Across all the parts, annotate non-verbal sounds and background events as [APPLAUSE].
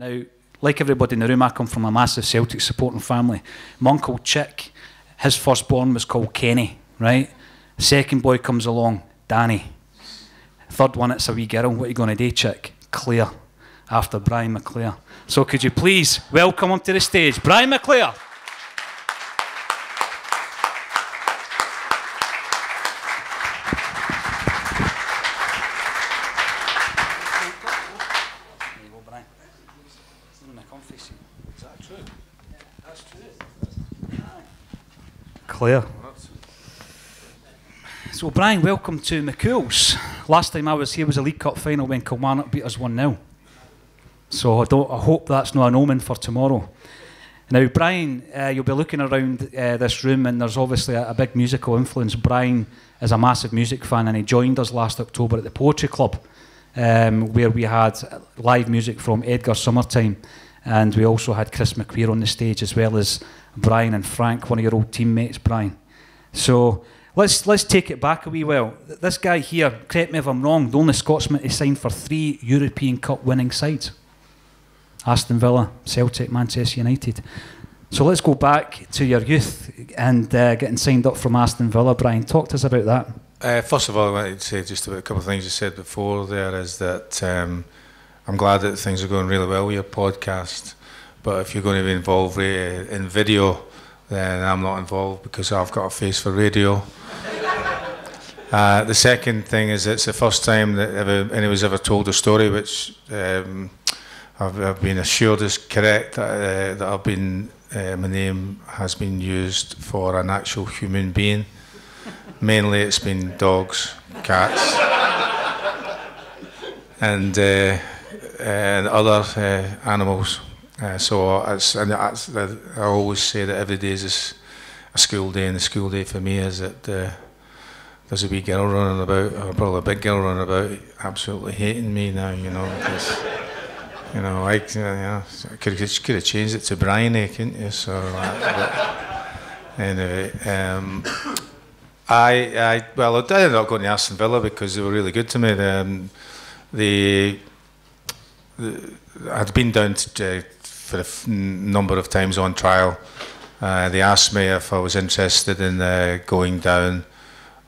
Now, like everybody in the room, I come from a massive Celtic supporting family. My uncle Chick, his firstborn was called Kenny, right? Second boy comes along, Danny. Third one, it's a wee girl. What are you going to do, Chick? Claire, after Brian McClair. So could you please welcome him to the stage, Brian McClair. Claire. So, Brian, welcome to McCool's. Last time I was here was a League Cup final when Kilmarnock beat us 1 0. So, I, don't, I hope that's not an omen for tomorrow. Now, Brian, uh, you'll be looking around uh, this room, and there's obviously a, a, big musical influence. Brian is a massive music fan, and he joined us last October at the Poetry Club, um, where we had live music from Edgar Summertyme, and we also had Chris McQueen on the stage, as well as Brian and Frank, one of your old teammates, Brian. So let's let's take it back a wee while. This guy here, correct me if I'm wrong, the only Scotsman to sign for three European Cup winning sides. Aston Villa, Celtic, Manchester United. So let's go back to your youth and uh, getting signed up from Aston Villa. Brian, talk to us about that. Uh, first of all, I wanted to say just about a couple of things you said before there is that um, I'm glad that things are going really well with your podcast. But if you're going to be involved in video, then I'm not involved because I've got a face for radio. [LAUGHS] uh, the second thing is it's the first time that ever, anyone's ever told a story which um, I've, I've, been assured is correct, that, uh, that I've been, uh, my name has been used for an actual human being. [LAUGHS] Mainly it's been dogs, cats, [LAUGHS] and, uh, and other uh, animals. Uh, so it's, and I always say that every day is a school day, and the school day for me is that uh, there's a wee girl running about, or probably a big girl running about, absolutely hating me now, you know, you know, I, you know, could, could have changed it to Bryony, couldn't you? So, anyway, um, I, I, well, I ended up going to Aston Villa because they were really good to me. Um, the, the I'd been down to for a number of times on trial. Uh, they asked me if I was interested in uh, going down,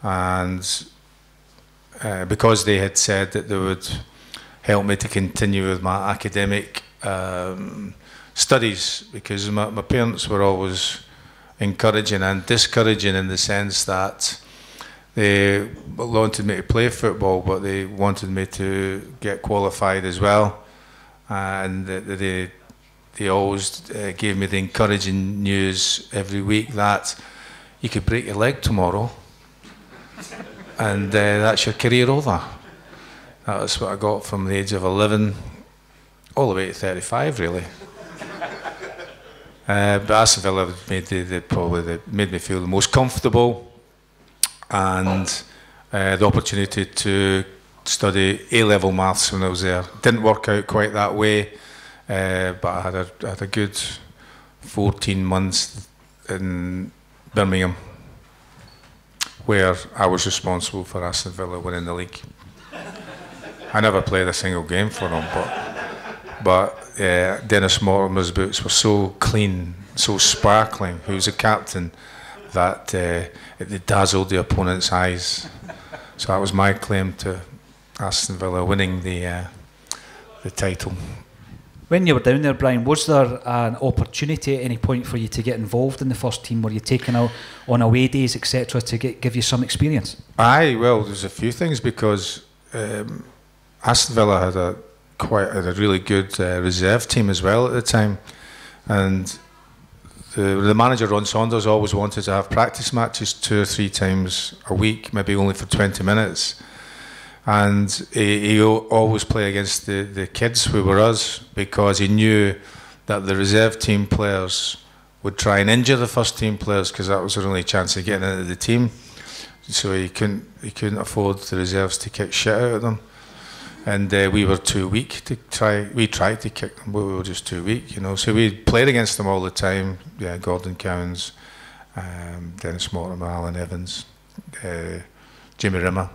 and uh, because they had said that they would help me to continue with my academic um, studies, because my, my parents were always encouraging and discouraging in the sense that they wanted me to play football, but they wanted me to get qualified as well. And they they always uh, gave me the encouraging news every week that you could break your leg tomorrow [LAUGHS] and uh, that's your career over. That's what I got from the age of 11 all the way to 35, really. [LAUGHS] uh, but Aston made the, the, probably the, made me feel the most comfortable, and uh, the opportunity to study A-level maths when I was there didn't work out quite that way. Uh, but I had had a good 14 months in Birmingham where I was responsible for Aston Villa winning the league. I never played a single game for them, but, but uh, Dennis Mortimer's boots were so clean, so sparkling, he was a captain, that uh, it dazzled the opponent's eyes. So that was my claim to Aston Villa winning the, uh, the title. When you were down there, Brian, was there an opportunity at any point for you to get involved in the first team? Were you taken out on away days, etc., to get, give you some experience? Aye, well, there's a few things because um, Aston Villa had a quite had a really good uh, reserve team as well at the time, and the, the manager Ron Saunders always wanted to have practice matches two or three times a week, maybe only for 20 minutes and he, he always played against the, the kids who were us because he knew that the reserve team players would try and injure the first team players because that was their only chance of getting into the team. So he couldn't he couldn't afford the reserves to kick shit out of them, and uh, we were too weak to try. We tried to kick them, but we were just too weak, you know. So we played against them all the time. Yeah, Gordon Cowans, um, Dennis Mortimer, Alan Evans, uh, Jimmy Rimmer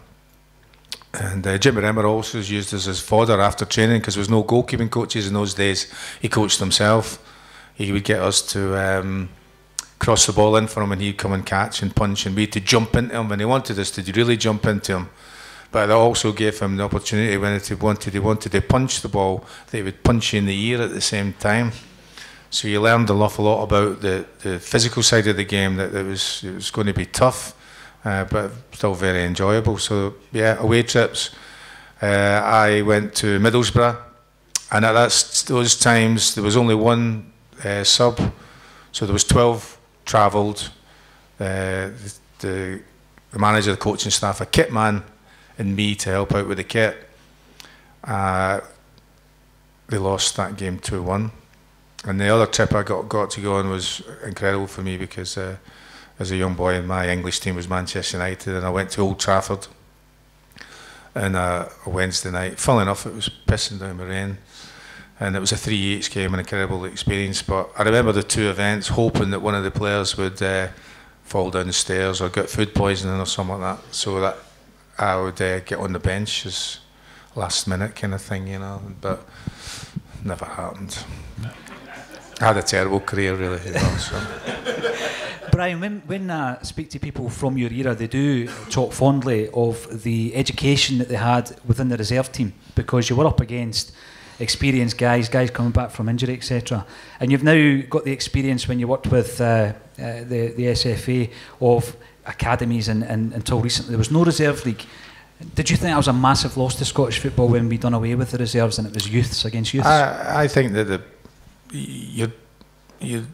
And uh, Jimmy Rimmer also was used as his fodder after training because there was no goalkeeping coaches in those days. He coached himself. He would get us to um, cross the ball in for him and he'd come and catch and punch and we had to jump into him and he wanted us to really jump into him. But it also gave him the opportunity when he wanted, he wanted to punch the ball, they would punch you in the ear at the same time. So you learned an awful lot about the, the physical side of the game that it was, it was going to be tough, uh, but still very enjoyable. So yeah, away trips. Uh, I went to Middlesbrough and at that, those times there was only one uh, sub, so there was 12 travelled, uh, the, the, manager, the coaching staff, a kit man, and me to help out with the kit. Uh, they lost that game 2 1. And the other trip I got, got to go on was incredible for me because uh, as a young boy, and my English team was Manchester United, and I went to Old Trafford on a, a Wednesday night. Funnily enough, it was pissing down the rain and it was a 3 each game, an incredible experience. But I remember the two events, hoping that one of the players would uh, fall down the stairs or get food poisoning or something like that, so that I would uh, get on the bench as last minute kind of thing, you know. But never happened. I had a terrible career, really. You know, so. [LAUGHS] Brian, when, when I speak to people from your era, they do talk fondly of the education that they had within the reserve team because you were up against experienced guys, guys coming back from injury, etc. And you've now got the experience when you worked with uh, uh, the, the SFA of academies, and, and until recently there was no reserve league. Did you think that was a massive loss to Scottish football when we done away with the reserves and it was youths against youths? I, I think that the you you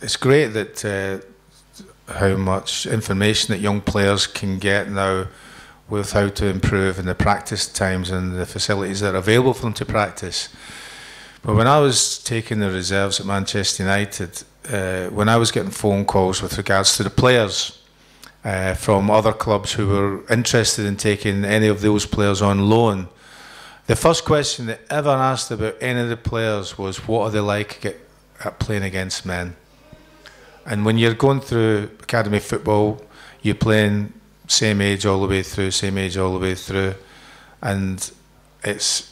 it's great that uh, how much information that young players can get now with how to improve in the practice times and the facilities that are available for them to practice. But when I was taking the reserves at Manchester United, uh, when I was getting phone calls with regards to the players uh, from other clubs who were interested in taking any of those players on loan, the first question they ever asked about any of the players was, "What are they like at playing against men?" And when you're going through academy football, you're playing same age all the way through, same age all the way through. And it's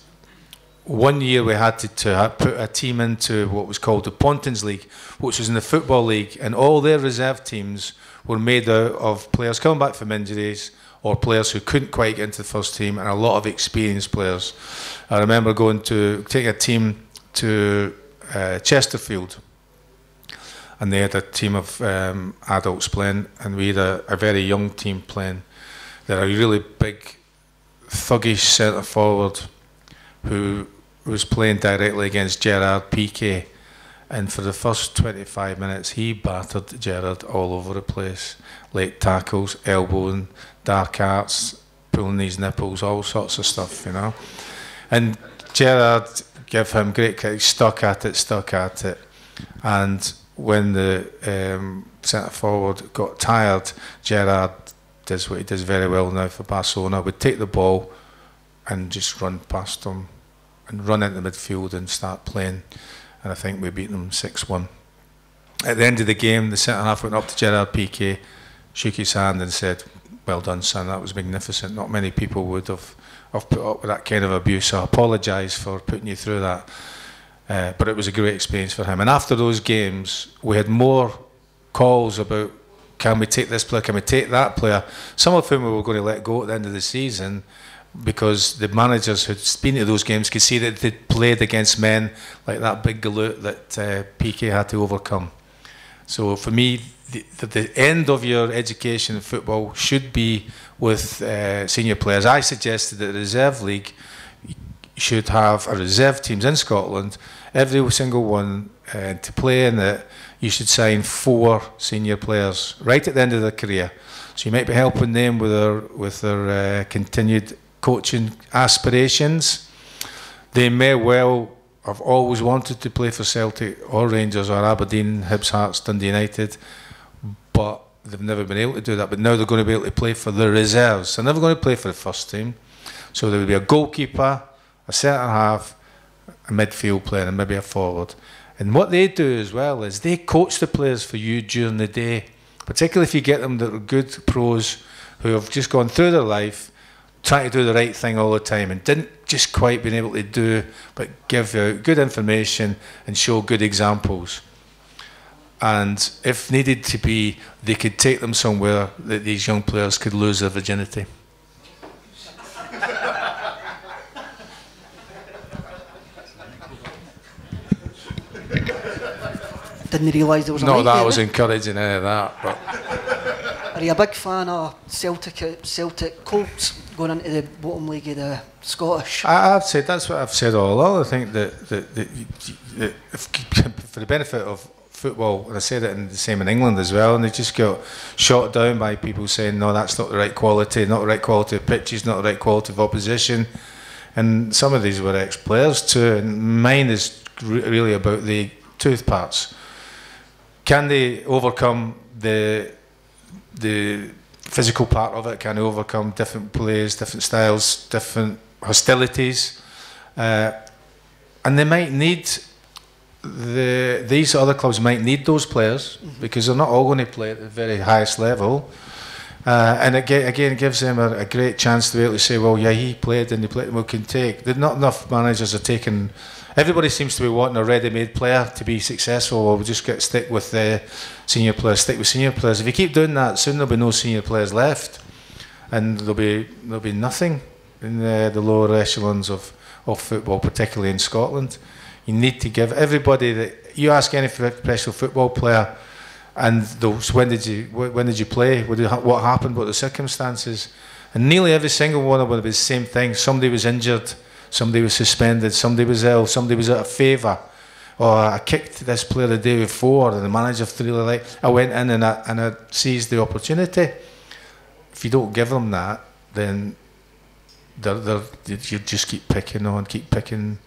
one year we had to, to put a team into what was called the Pontins League, which was in the Football League, and all their reserve teams were made out of players coming back from injuries or players who couldn't quite get into the first team, and a lot of experienced players. I remember going to take a team to uh, Chesterfield and they had a team of um, adults playing, and we had a, a very young team playing. They're a really big, thuggish centre forward who was playing directly against Gerard Piqué. And for the first 25 minutes, he battered Gerard all over the place. Late tackles, elbowing, dark arts, pulling these nipples, all sorts of stuff, you know. And Gerard gave him great kick, stuck at it, stuck at it. And when the um, centre forward got tired, Gerard does what he does very well now for Barcelona. Would take the ball and just run past them and run into midfield and start playing. And I think we beat them 6 1. At the end of the game, the centre half went up to Gerard Piqué, shook his hand, and said, Well done, son, that was magnificent. Not many people would have, have put up with that kind of abuse. So I apologise for putting you through that. Uh, but it was a great experience for him. And after those games, we had more calls about can we take this player, can we take that player, some of whom we were going to let go at the end of the season because the managers who'd been to those games could see that they'd played against men like that big galoot that uh, Piqué had to overcome. So for me, the, the, end of your education in football should be with uh, senior players. I suggested that the reserve league should have a reserve teams in Scotland every single one uh, to play in it, you should sign four senior players right at the end of their career. So you might be helping them with their with their uh, continued coaching aspirations. They may well have always wanted to play for Celtic or Rangers or Aberdeen, Hibs, Hearts, Dundee United, but they've never been able to do that. But now they're going to be able to play for the reserves. They're never going to play for the first team. So there will be a goalkeeper, a centre half, a midfield player and maybe a forward. And what they do as well is they coach the players for you during the day, particularly if you get them that are good pros who have just gone through their life, trying to do the right thing all the time and didn't just quite been able to do, but give out good information and show good examples. And if needed to be, they could take them somewhere that these young players could lose their virginity. Didn't realise there was mic that I was encouraging any of that, but Are you a big fan of Celtic, uh, Celtic Colts going into the bottom league of the Scottish? I, I've said that's what I've said all along. I think that, that, that, that if, [LAUGHS] for the benefit of football, and I said it in the same in England as well, and they just got shot down by people saying, no, that's not the right quality, not the right quality of pitches, not the right quality of opposition. And some of these were ex-players too, and mine is re- really about the tooth parts. Can they overcome the the physical part of it? Can they overcome different plays, different styles, different hostilities? Uh, and they might need the these other clubs might need those players because they're not all going to play at the very highest level. Uh, and it ga- again gives them a, a great chance to be able to say, well, yeah, he played and he played, we can take. There not enough managers are taking. Everybody seems to be wanting a ready-made player to be successful. Well, we'll just get stick with the senior players, stick with senior players. If you keep doing that, soon there'll be no senior players left, and there'll be there'll be nothing in the, the lower echelons of, of football, particularly in Scotland. You need to give everybody that you ask any professional football player, and those when did you when did you play? What, happened? What the circumstances? And nearly every single one of them was the same thing. Somebody was injured, somebody was suspended, somebody was ill, somebody was out of favour. Or I kicked this player the day before, and the manager really light. I went in and I, and I seized the opportunity. If you don't give them that, then they're, they're, you just keep picking on, keep picking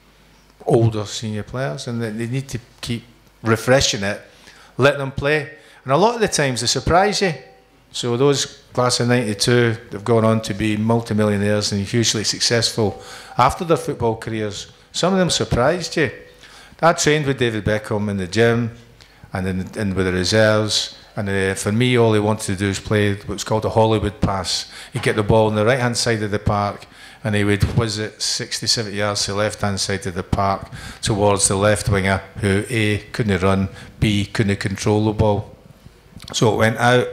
older senior players, and they, need to keep refreshing it, let them play. And a lot of the times they surprise you. So those class of '92 have gone on to be multimillionaires and hugely successful after their football careers. Some of them surprised you. I trained with David Beckham in the gym and in, in with the reserves. And uh, for me, all he wanted to do is play what's called a Hollywood pass. He'd get the ball on the right hand side of the park and he would whiz it 60, 70 yards to the left hand side of the park towards the left winger who A, couldn't run, B, couldn't control the ball. So it went out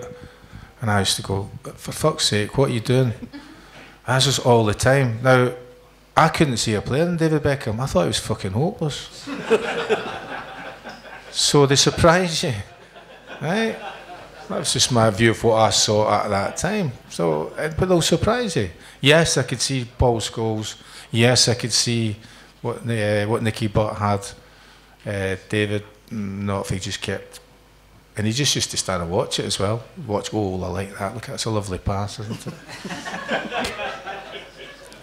and I used to go, for fuck's sake, what are you doing? That's just all the time. Now, I couldn't see a player in David Beckham. I thought he was fucking hopeless. [LAUGHS] so they surprised you, right? That was just my view of what I saw at that time. So, uh, but they'll surprise you. Yes, I could see Paul Scholes. Yes, I could see what uh, what Nicky Butt had. Uh, David, mm, not if he just kept. And he just used to stand and watch it as well. Watch, oh, I like that. Look, that's a lovely pass, isn't it? [LAUGHS]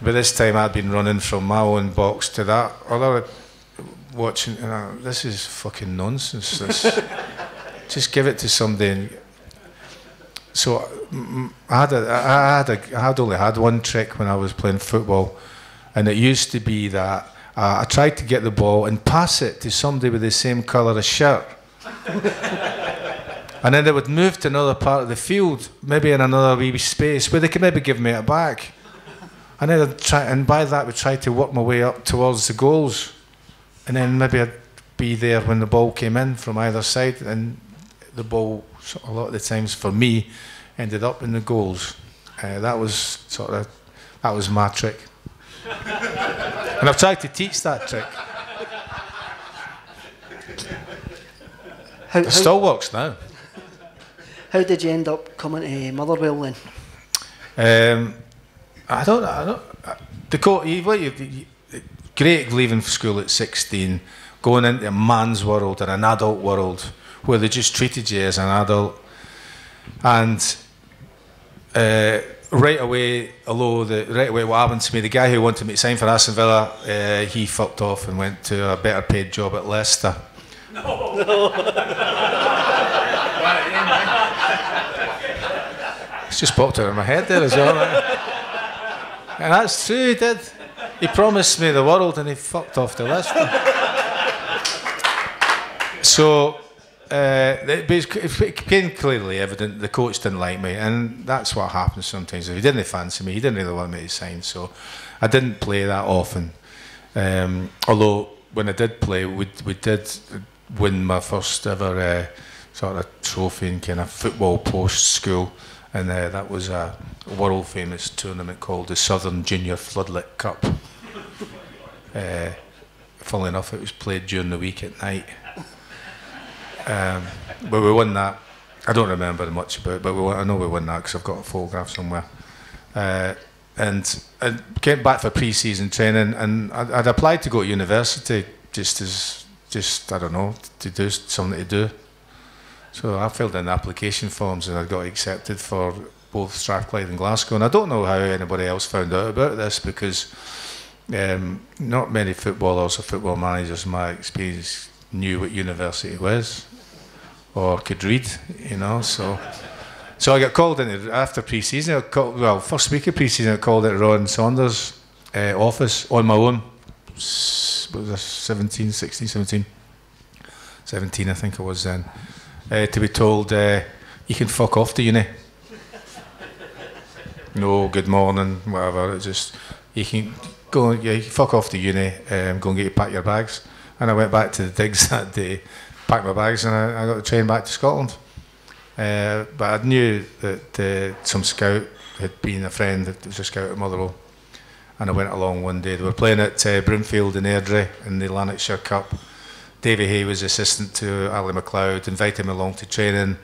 But this time I'd been running from my own box to that other, watching. And I, this is fucking nonsense. This, [LAUGHS] just give it to somebody. And, so I had, a, I had a, I had only had one trick when I was playing football, and it used to be that uh, I tried to get the ball and pass it to somebody with the same colour of shirt. [LAUGHS] and then they would move to another part of the field, maybe in another wee space, where they could maybe give me it back. And then I'd try, and by that, would try to work my way up towards the goals, and then maybe I'd be there when the ball came in from either side, and the ball a lot of the times for me ended up in the goals. Uh, that was sort of that was my trick, [LAUGHS] and I've tried to teach that trick. How, It how, still works now. how did you end up coming to Motherwell then? Um, I don't. I don't. The co- you, you, you, great leaving school at sixteen, going into a man's world and an adult world where they just treated you as an adult, and uh, right away, although the right away what happened to me, the guy who wanted me to sign for Aston Villa, uh, he fucked off and went to a better paid job at Leicester. No. [LAUGHS] no. It's just popped out of my head there as well. right? And that's true, he did. He promised me the world and he fucked off to Leicester. So Uh, it became clearly evident the coach didn't like me, and that's what happens sometimes. If he didn't fancy me, he didn't really want me to sign, so I didn't play that often. Um, although when I did play, we, we did win my first ever uh, sort of trophy in kind of football post school, and uh, that was a world famous tournament called the Southern Junior Floodlit Cup. Uh, funnily enough, it was played during the week at night. Um, but we won that. I don't remember much about it, but won, I know we won that because I've got a photograph somewhere. Uh, and I came back for pre-season training, and I'd, I'd, applied to go to university just as, just I don't know, to do something to do. So I filled in application forms, and I got accepted for both Strathclyde and Glasgow. And I don't know how anybody else found out about this because um, not many footballers or football managers, in my experience, knew what university was or could read, you know. So, so I got called in after pre-season. well, first week of pre-season, I called at Ron Saunders' uh, office on my own. What was I, 17, 16, 17? 17, I think I was then. Uh, to be told, uh, you can fuck off to uni. [LAUGHS] no, good morning, whatever. It's just, you can go, yeah, fuck off to uni, um, go and get you pack your bags. And I went back to the digs [LAUGHS] that day, packed my bags, and I, I got the train back to Scotland. Uh, but I knew that uh, some scout had been a friend that was a scout at Motherwell. And I went along one day. They were playing at uh, Broomfield in Airdrie in the Lanarkshire Cup. Davy Hay was assistant to Ally MacLeod, invited him along to training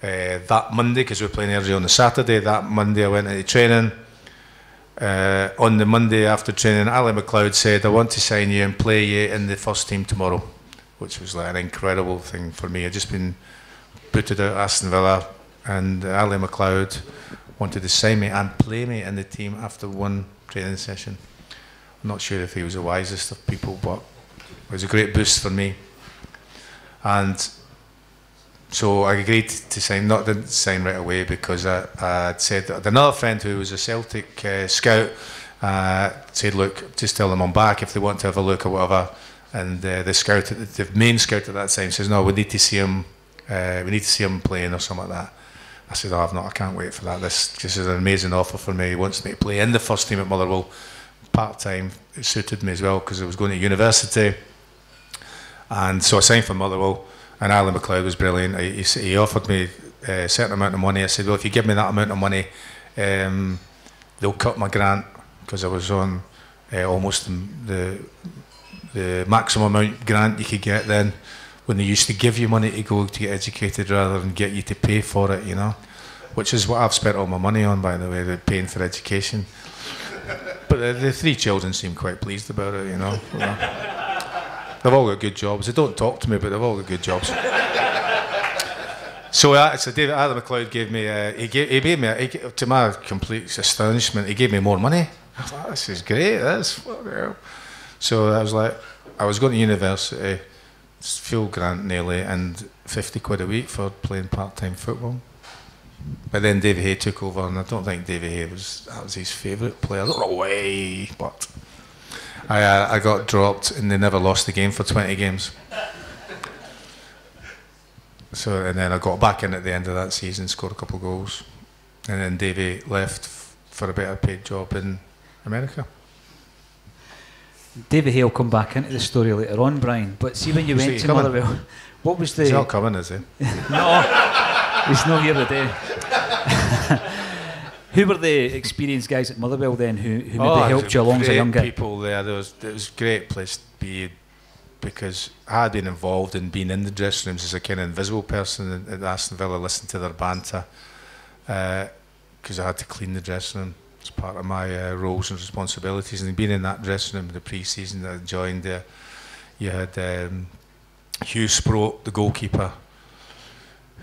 uh, that Monday because we were playing Airdrie on the Saturday. That Monday I went into training. Uh, on the Monday after training, Ally MacLeod said, I want to sign you and play you in the first team tomorrow, which was like an incredible thing for me. I'd just been booted out Aston Villa, and Ally MacLeod wanted to sign me and play me in the team after one training session. I'm not sure if he was the wisest of people, but it was a great boost for me. And so I agreed to sign, not didn't sign right away because I, I'd said that another friend who was a Celtic uh, scout uh, said, look, just tell them I'm back if they want to have a look or whatever. And uh, the scout, the main scout at that time says, no, we need to see him, uh, we need to see him playing or something like that. I said, oh, I've not, I can't wait for that. This, this is an amazing offer for me. He wants me to play in the first team at Motherwell part time. It suited me as well because I was going to university. And so I signed for Motherwell and Alan McLeod was brilliant. He, he offered me a certain amount of money. I said, well, if you give me that amount of money, um, they'll cut my grant because I was on uh, almost the the maximum amount grant you could get then when they used to give you money to go to get educated rather than get you to pay for it, you know, which is what I've spent all my money on, by the way, the paying for education. But the, the three children seem quite pleased about it, you know. They've all got good jobs. They don't talk to me, but they've all got good jobs. so, uh, so David Adam McLeod gave me, uh, he, gave, he gave me, he, to my complete astonishment, he gave me more money. I thought, this is great. This, so I was like, I was going to university, full grant nearly, and 50 quid a week for playing part-time football. But then David Hay took over, and I don't think David Hay was that was his favourite player. Know why, but I, uh, I got dropped and they never lost the game for 20 games. So and then I got back in at the end of that season, scored a couple of goals, and then Davy left for a better paid job in America. David Hale will come back into the story later on, Brian. But see when you went to coming? Motherwell, what was the? He's not coming, is he? [LAUGHS] no, he's not here today. [LAUGHS] Who were the experienced guys at Motherwell then who, who maybe oh, helped you along as a young guy? people there. There was, it was a great place to be because I had been involved in being in the dressing rooms as a kind of invisible person at Aston Villa, listening to their banter because uh, I had to clean the dressing room as part of my uh, roles and responsibilities. And being in that dressing room in the pre-season that I joined there, you had um, Hugh Sproat, the goalkeeper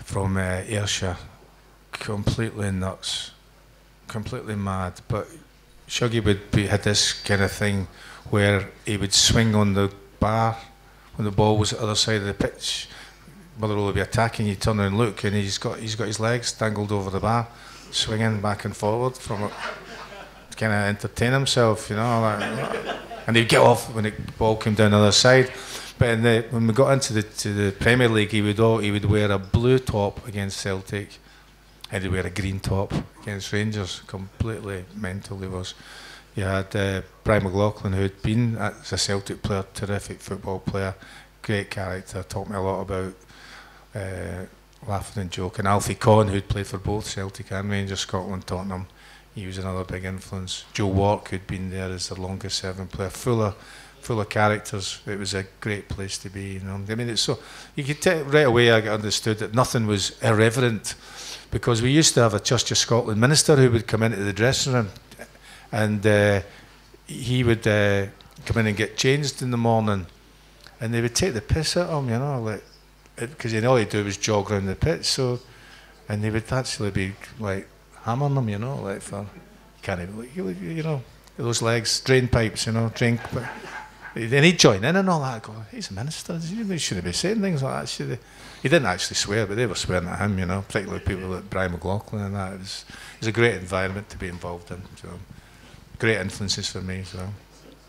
from uh, Ayrshire, completely nuts completely mad. But Shuggy would be, had this kind of thing where he would swing on the bar when the ball was at the other side of the pitch. Motherwell would be attacking, you turn and look, and he's got he's got his legs dangled over the bar, swinging back and forward from it, kind of entertain himself, you know. Like, and he'd get off when the ball came down the other side. But the, when we got into the the Premier League, he would all, he would wear a blue top against Celtic, and he'd wear a green top against Rangers. Completely mental he was. You had uh, Brian McLaughlin, who had been as a Celtic player, terrific football player, great character, taught me a lot about uh, laughing and joking. Alfie Conn, who'd played for both Celtic and Rangers, Scotland, Tottenham, he was another big influence. Joe Wark, who'd been there as the longest serving player, full of full of characters. It was a great place to be. You know, I mean, it's so you could tell right away. I understood that nothing was irreverent because we used to have a Church of Scotland minister who would come into the dressing room, and uh, he would uh, come in and get changed in the morning, and they would take the piss out of him, you know, like because all he'd do was jog around the pitch. So, and they would actually be like hammering them, you know, like for you can't even, you know, those legs, drain pipes, you know, drink. Then he'd join in and all that. Go, he's a minister. He shouldn't be saying things like that. Should he? he didn't actually swear, but they were swearing at him, you know, particularly people like Brian McLaughlin and that. It was, it was a great environment to be involved in. So, great influences for me. as So,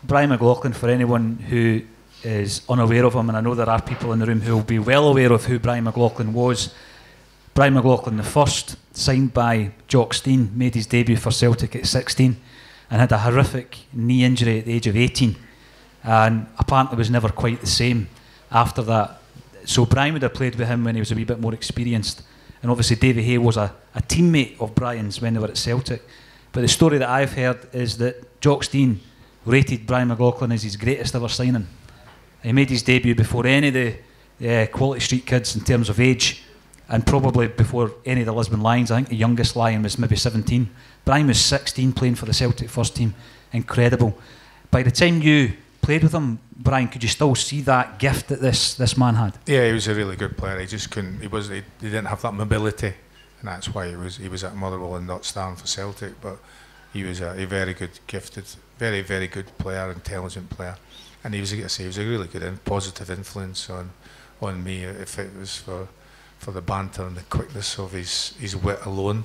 Brian McLaughlin, for anyone who is unaware of him, and I know there are people in the room who will be well aware of who Brian McLaughlin was. Brian McLaughlin, the first, signed by Jock Stein, made his debut for Celtic at 16 and had a horrific knee injury at the age of 18 and apparently was never quite the same after that. So Brian would have played with him when he was a wee bit more experienced. And obviously Davy Hay was a, a teammate of Brian's when they were at Celtic. But the story that I've heard is that Jock Stein rated Brian McLaughlin as his greatest ever signing. He made his debut before any of the uh, Quality Street kids in terms of age, and probably before any of the Lisbon Lions. I think the youngest Lion was maybe 17. Brian was 16 playing for the Celtic first team. Incredible. By the time you played with him, Brian, could you still see that gift that this this man had? Yeah, he was a really good player. He just couldn't. He was. He, he didn't have that mobility, and that's why he was. He was at Motherwell and not starting for Celtic. But he was a, a very good, gifted, very very good player, intelligent player, and he was. I say, he was a really good positive influence on on me. If it was for for the banter and the quickness of his his wit alone.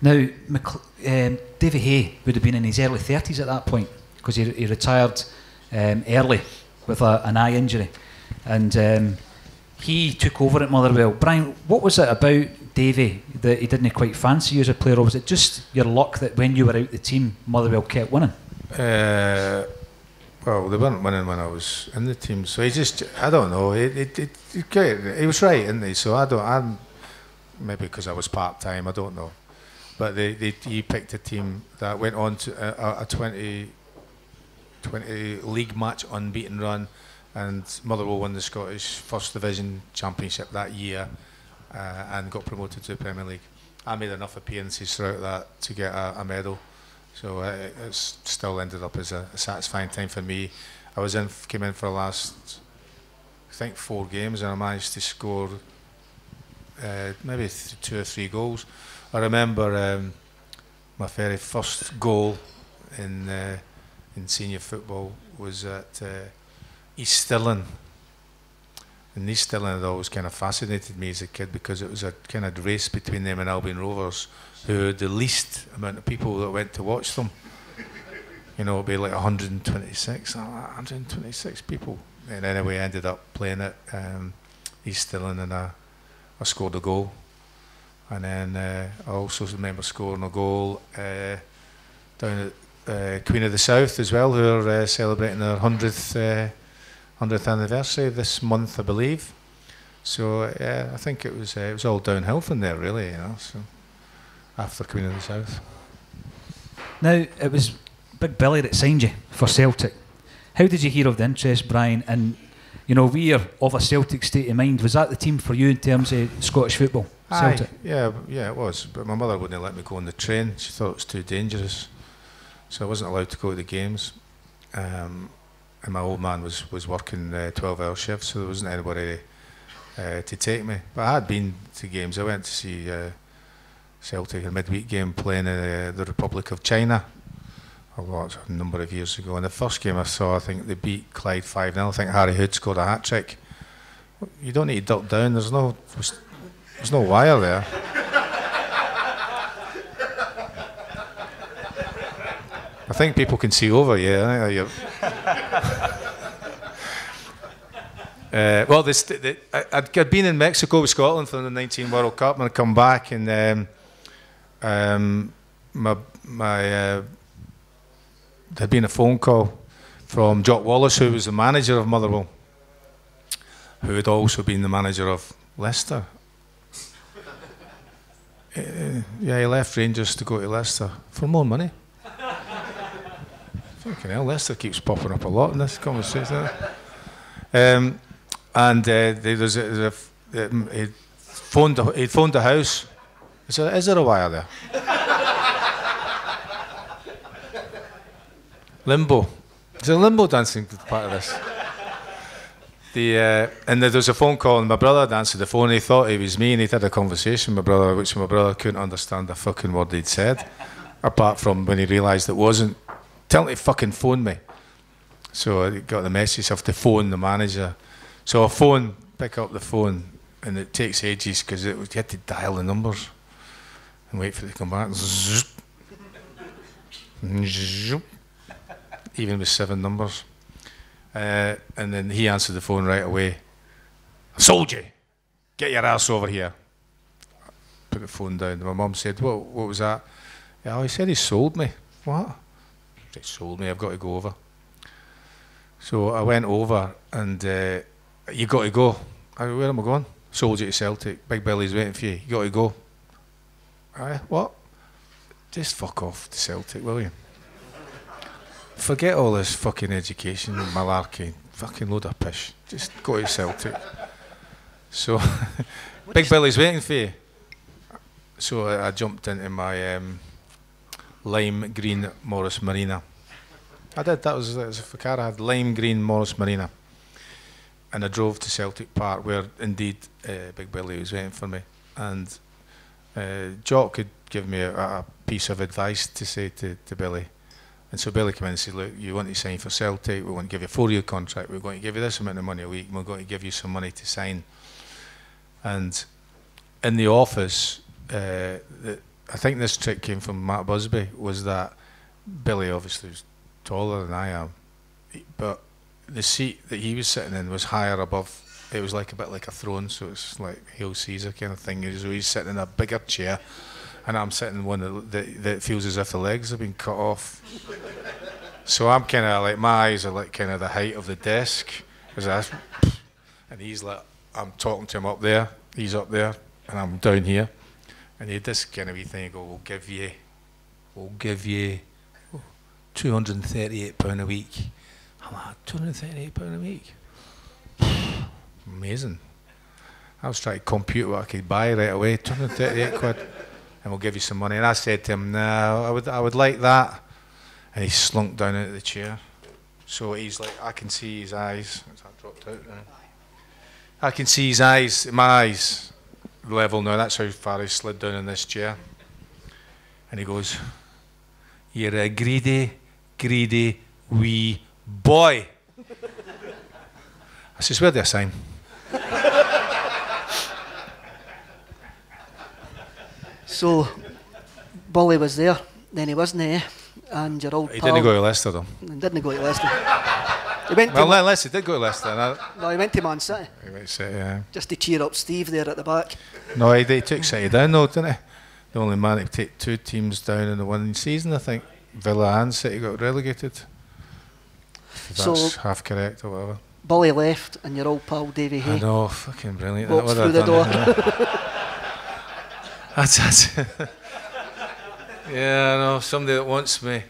Now, um, Davy Hay would have been in his early 30s at that point because he, he retired um, early with a, an eye injury. And um, he took over at Motherwell. Brian, what was it about Davy that he didn't quite fancy you as a player, or was it just your luck that when you were out the team, Motherwell kept winning? Uh, well, they weren't winning when I was in the team, so he just, I don't know, it, it, it, it he was right, isn't he? So I don't, I'm, maybe because I was part time, I don't know. But they, they, he picked a team that went on to a, a 20 20 league match unbeaten run, and Motherwell won the Scottish First Division Championship that year uh, and got promoted to the Premier League. I made enough appearances throughout that to get a, a medal, so uh, it, still ended up as a, satisfying time for me. I was in, came in for the last, I think, four games, and I managed to score uh, maybe two or three goals. I remember um, my very first goal in. Uh, in senior football was at uh, East Stirling. And East Stirling had always kind of fascinated me as a kid because it was a kind of race between them and Albion Rovers, who had the least amount of people that went to watch them. You know, it'd be like 126, 126 people. And anyway, I ended up playing it. um, still in, and I, I scored a goal. And then uh, I also remember scoring a goal uh, down at uh, Queen of the South as well, who are uh, celebrating their 100th, uh, 100th anniversary this month, I believe. So yeah, I think it was uh, it was all downhill from there, really. You know, so after Queen of the South. Now it was Big Billy that signed you for Celtic. How did you hear of the interest, Brian? And you know, we are of a Celtic state of mind. Was that the team for you in terms of Scottish football? Celtic. Aye, yeah, yeah, it was. But my mother wouldn't let me go on the train. She thought it was too dangerous so I wasn't allowed to go to the games. Um, and my old man was was working uh, 12 hour shifts, so there wasn't anybody uh, to take me. But I had been to games. I went to see uh, Celtic a midweek game playing in uh, the Republic of China a number of years ago. And the first game I saw, I think they beat Clyde 5 0. I think Harry Hood scored a hat trick. You don't need to duck down, there's no, there's no wire there. I think people can see over you. You're- [LAUGHS] Uh, well, this, the, I, I'd, I'd been in Mexico with Scotland for the 19 World Cup, and I come back, and um, um, my my uh, there'd been a phone call from Jock Wallace, who was the manager of Motherwell, who had also been the manager of Leicester. Uh, [LAUGHS] yeah, he left Rangers to go to Leicester for more money. [LAUGHS] Fucking hell, Leicester keeps popping up a lot in this conversation. Um, and uh, there was a, there was a, um, he phoned he phoned the house. Is there, a wire there? limbo. Is there limbo dancing part of this? The, uh, and there was a phone call, and my brother answered the phone. He thought it was me, and he'd had a conversation with my brother, which my brother couldn't understand a fucking word he'd said, apart from when he realised it wasn't. Tell him to fucking phone me. So I got the message of to phone the manager. So I phone, pick up the phone, and it takes ages because you had to dial the numbers and wait for it to come back. Even with seven numbers. Uh, and then he answered the phone right away. I sold you. Get your ass over here. Put the phone down. My mum said, what, what was that? Yeah, oh, he said he sold me. What? He sold me. I've got to go over. So I went over and uh, you got to go. I where am I going? Sold you to Celtic. Big Billy's waiting for you. You got to go. Aye, what? Just fuck off to Celtic, will you? Forget all this fucking education and malarkey. Fucking load of pish. Just go to Celtic. So, [LAUGHS] Big Billy's waiting for you. So I, I jumped into my um, lime green Morris Marina. I did. That was, that was for car. I had lime green Morris Marina, and I drove to Celtic Park, where indeed uh, Big Billy was waiting for me. And uh, Jock could give me a, a piece of advice to say to, to Billy. And so Billy came in and said, "Look, you want to sign for Celtic? We want to give you a four-year contract. We're going to give you this amount of money a week. And we're going to give you some money to sign." And in the office, uh, the, I think this trick came from Matt Busby. Was that Billy obviously was taller than I am, but the seat that he was sitting in was higher above. It was like a bit like a throne, so it's like Hail Caesar kind of thing. So he's sitting in a bigger chair, and I'm sitting in one that, that, feels as if the legs have been cut off. so I'm kind of like my eyes are like kind of the height of the desk, and he's like I'm talking to him up there, he's up there, and I'm down here, and he had this kind of wee thing. Go, we'll give you, we'll give you two hundred and thirty-eight pound a week. I'm like, two hundred and thirty-eight pound a week. Amazing. I was trying to compute what I could buy right away. Two hundred and thirty-eight [LAUGHS] quid, and we'll give you some money. And I said to him, "No, I would, I would like that." And he slunk down into the chair. So he's like, I can see his eyes. That dropped out now. I can see his eyes, my eyes level now. That's how far he slid down in this chair. And he goes, You're a greedy, greedy wee boy. [LAUGHS] I says, Where do I sign? So, Bully was there, then he wasn't there, and your old He pal didn't go to Leicester though. didn't go to Leicester. He went to, Well, unless he did go to Leicester. No, no, he went to Man City he might say, yeah. just to cheer up Steve there at the back. no he, he took City down though, didn't he? The only man to take two teams down in the one season, I think. Villa and City got relegated. So- that's half correct or whatever. Bully left, and your old pal Davy I Hay. know, fucking brilliant. What through the door. [LAUGHS] yeah. that's, that's [LAUGHS] yeah, I know. Somebody that wants me.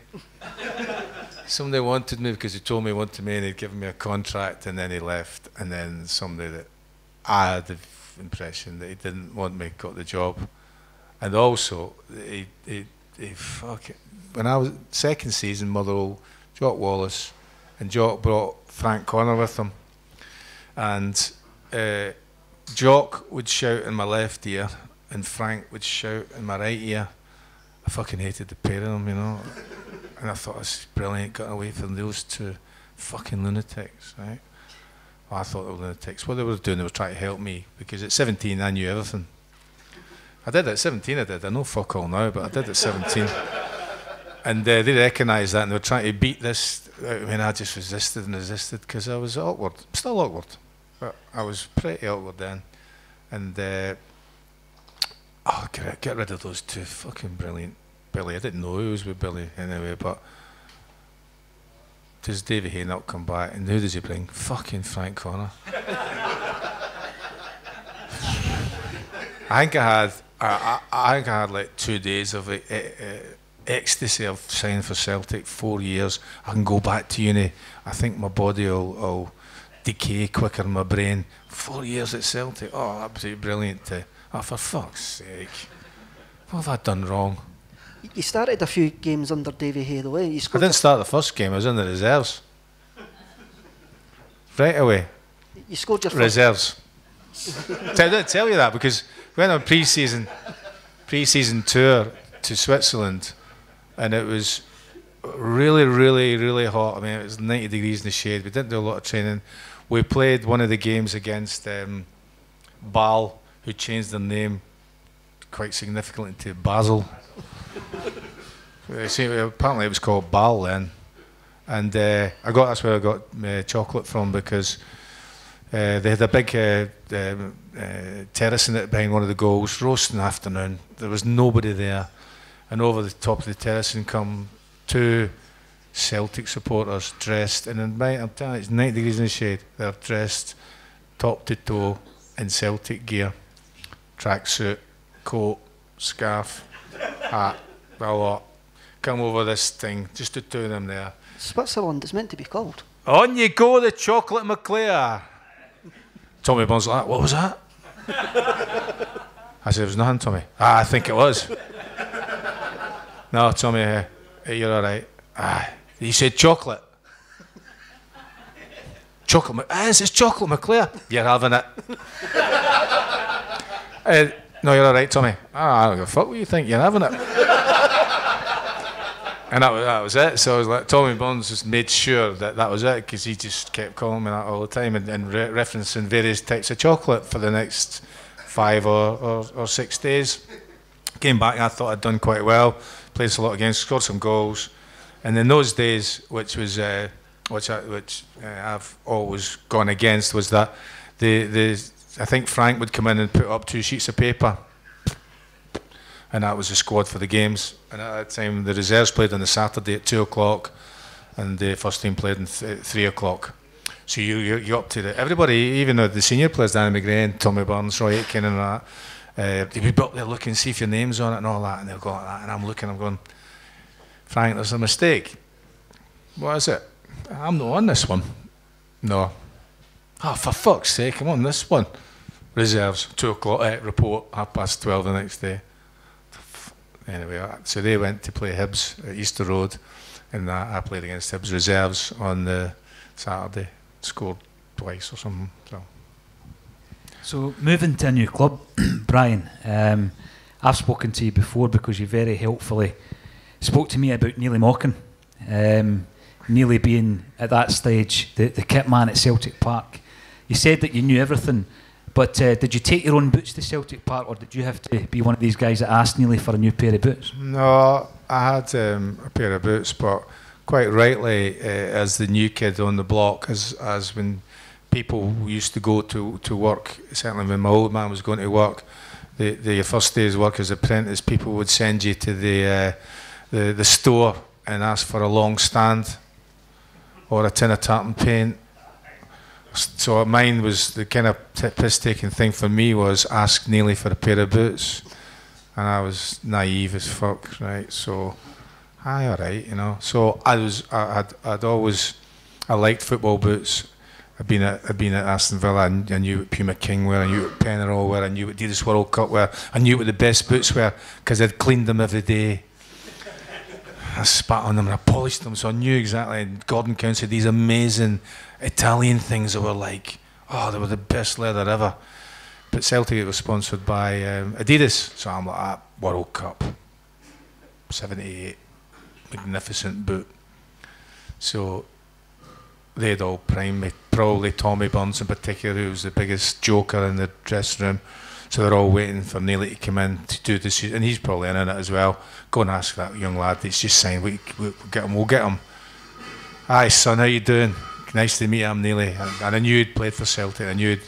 Somebody wanted me because he told me he wanted me and he'd given me a contract and then he left. And then somebody that I had the impression that he didn't want me got the job. And also, he, he, he fuck it. When I was second season, Motherwell, Jock Wallace, and Jock brought Frank Connor with him. And uh, Jock would shout in my left ear, and Frank would shout in my right ear. I fucking hated the pair of them, you know. And I thought it's brilliant, got away from those two fucking lunatics, right? Well, I thought they were lunatics. What they were doing, they were trying to help me because at 17 I knew everything. I did at 17, I did. I know fuck all now, but I did at 17. and uh, they recognised that and they were trying to beat this. I mean, I just resisted and resisted because I was awkward, still awkward, but I was pretty awkward then. And uh, oh, get, get rid of those two fucking brilliant Billy. I didn't know who was with Billy anyway, but does Davy Hay not come back? And who does he bring? Fucking Frank Connor. I think I had, I, I, I think I had like two days of uh, uh, ecstasy of signing for Celtic, four years. I can go back to uni. I think my body will, will decay quicker than my brain. Four years at Celtic. Oh, absolutely brilliant. Oh, for fuck's sake. What have I done wrong? You started a few games under Davy Hay, though. Eh? You I didn't start the first game, I was in the reserves. Right away. You scored your. Reserves. [LAUGHS] I didn't tell you that because we went on pre-season, pre-season tour to Switzerland, and it was really, really, really hot. I mean, it was 90 degrees in the shade. We didn't do a lot of training. We played one of the games against um, Bal, who changed their name quite significantly to Basel. Uh, [LAUGHS] see, apparently it was called Bal then, and uh, I got that's where I got uh, chocolate from because uh, they had a big uh, um, uh, terrace in it behind one of the goals, roasting afternoon. There was nobody there, and over the top of the terrace and come two Celtic supporters dressed, and in my, I'm telling you, it's 90 degrees in the shade. They're dressed top to toe in Celtic gear, tracksuit, coat, scarf, hat, a lot. Come over this thing, just the two of them there. Switzerland is meant to be called. On you go, the chocolate McClair. Tommy Burns like, what was that? I said, it was nothing, Tommy. Ah, I think it was. no, Tommy, uh, you're all right. Ah, he said chocolate. chocolate, Mc- ah, this is chocolate McClair. You're having it. Uh, no, you're all right, Tommy. Ah, I don't give a fuck what you think. You're having it. And that was, that was it. So I was like, Tommy Burns just made sure that that was it because he just kept calling me that all the time and, and re- referencing various types of chocolate for the next five or, or, or six days. Came back and I thought I'd done quite well. Played a lot of games, scored some goals. And in those days, which was uh, which I, which uh, I've always gone against, was that the the I think Frank would come in and put up two sheets of paper and that was the squad for the games. And at that time, the reserves played on the Saturday at two o'clock, and the first team played at th- three o'clock. So you you you up to the everybody, even the, the senior players, Danny McGrain, Tommy Burns, Roy Aitken, and that. Uh, they'd be up there looking, see if your name's on it and all that, and they'll go like that, and I'm looking, I'm going, Frank, there's a mistake. What is it? I'm not on this one. No. Oh, for fuck's sake, I'm on this one. Reserves, two o'clock, uh, report, half past twelve the next day anyway, uh, so they went to play Hibs at Easter Road, and I, I played against Hibs reserves on the Saturday. Scored twice or something. So So moving to a new club, [CLEARS THROAT] Brian. Um, I've spoken to you before because you very helpfully spoke to me about Neilly Mochan. Um, Neilly being at that stage the, the kit man at Celtic Park. You said that you knew everything, but uh, did you take your own boots to Celtic Park, or did you have to be one of these guys that asked Neilly for a new pair of boots? no, I had um, a pair of boots, but quite rightly, uh, as the new kid on the block, as as when people used to go to, to work, certainly when my old man was going to work, the, the first day's work as apprentice, people would send you to the uh, the the store and ask for a long stand or a tin of tartan paint. So mine was the kind of t- piss-taking thing for me was ask Neilly for a pair of boots, and I was naive as fuck, right? So, aye, all right, you know. So I was, I, I'd, I'd always, I liked football boots. I'd been at, I'd been at Aston Villa. and I knew what Puma King were. I knew what Penarol were. I knew what Adidas World Cup were. I knew what the best boots were because I'd cleaned them every day. I spat on them and I polished them, so I knew exactly. Gordon Cowans had these amazing Italian things that were like, oh, they were the best leather ever. But Celtic was sponsored by um, Adidas, so I'm like, ah, World Cup, 78, magnificent boot. So they'd all primed me, probably Tommy Burns in particular, who was the biggest joker in the dressing room. So they're all waiting for Neilly to come in to do this, and he's probably in it as well. Go and ask that young lad that's just saying, we, we'll get him, we'll get him. Hi, son, how you doing? Nice to meet you, I'm Neilly. And, and I knew he'd played for Celtic, I knew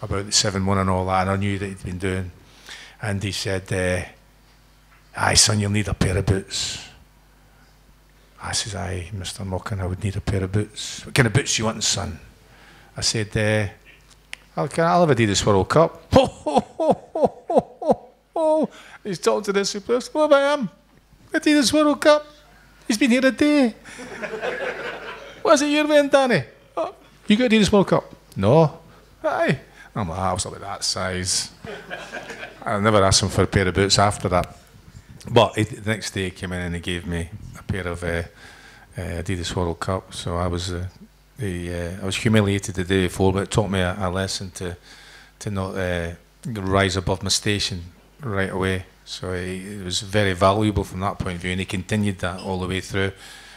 about the 7-1 and all that, and I knew that he'd been doing. And he said, uh, aye, son, you'll need a pair of boots. I says, aye, Mr. Mochan, I would need a pair of boots. What kind of boots you want, son? I said, uh, I'll, I'll have Adidas World Cup. [LAUGHS] Oh, He's talking to this superstar. What about him? Adidas World Cup. He's been here a day. What's it you're Danny? Oh, you got Adidas World Cup? No. Aye. I'm like, absolutely that size. I never asked him for a pair of boots after that. But he, the next day he came in and he gave me a pair of uh, uh, Adidas World Cup. So I was uh, the, uh, I was humiliated the day before, but it taught me a, a lesson to to not uh, rise above my station right away. So it, it was very valuable from that point of view, and he continued that all the way through.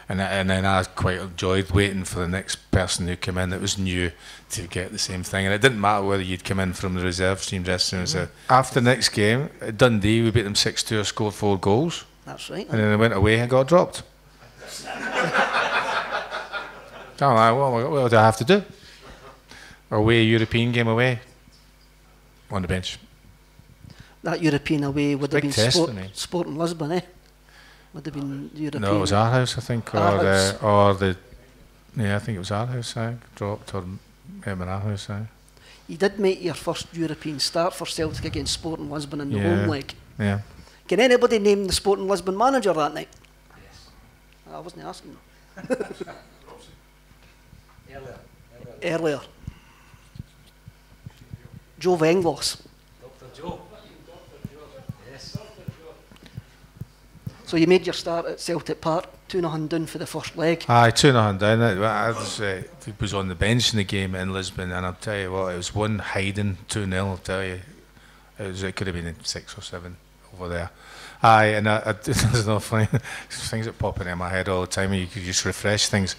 And, and then I quite enjoyed waiting for the next person who came in that was new to get the same thing. And it didn't matter whether you'd come in from the reserve team dressing room. Mm-hmm. After the next game, at Dundee, we beat them 6 2, scored four goals. That's right. And then I went away and got dropped. [LAUGHS] I'm like, what, what do I have to do? Away, a European game away. On the bench. That European away would have been test, sport, wasn't? Sport in Lisbon, eh? Would have been European. No, it was Aarhus, I think, or Our the, or the, yeah, I think it was Aarhus. I dropped or um, Aarhus. I, You did make your first European start for Celtic against Sporting Lisbon in the Yeah. home leg. yeah. Can anybody name the Sporting Lisbon manager that night? Yes. I wasn't asking. [LAUGHS] Earlier. Earlier. Joe Venglos. So you made your start at Celtic Park, 2 0 down for the first leg. Aye, two two and a half down. It I was, uh, was on the bench in the game in Lisbon, and I'll tell you what, it was one hiding, 2 0. I'll tell you. It, was, it could have been six or seven over there. Aye, and I, I, [LAUGHS] there's no funny [LAUGHS] things that pop into my head all the time, and you could just refresh things.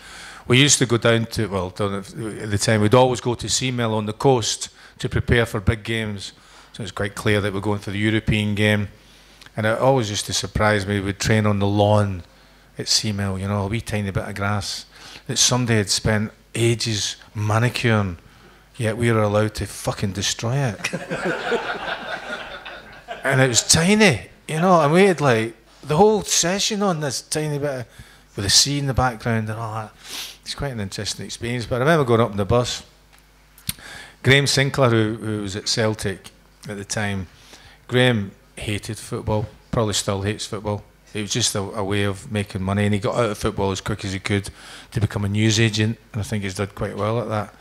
We used to go down to, well, at the time, we'd always go to Seamill on the coast to prepare for big games. So it's quite clear that we're going for the European game. And it always used to surprise me, we'd train on the lawn at Seamill, you know, a wee tiny bit of grass that somebody had spent ages manicuring, yet we were allowed to fucking destroy it. [LAUGHS] and it was tiny, you know, and we had like the whole session on this tiny bit of, with the sea in the background and all that. It's quite an interesting experience. But I remember going up in the bus. Graeme Sinclair, who, who was at Celtic at the time, Graeme hated football, probably still hates football. It was just a, a way of making money, and he got out of football as quick as he could to become a news agent, and I think he's done quite well at that.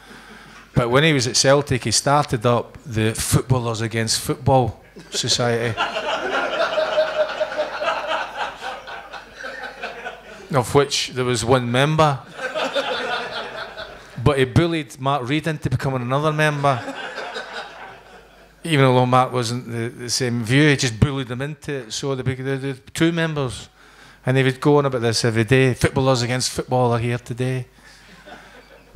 But when he was at Celtic, he started up the Footballers Against Football Society. [LAUGHS] of which there was one member. But he bullied Mark Reid into becoming another member. Even though Mark wasn't the, the same view, he just bullied him into it. So the, the, the two members. And they would go on about this every day. Footballers against football are here today.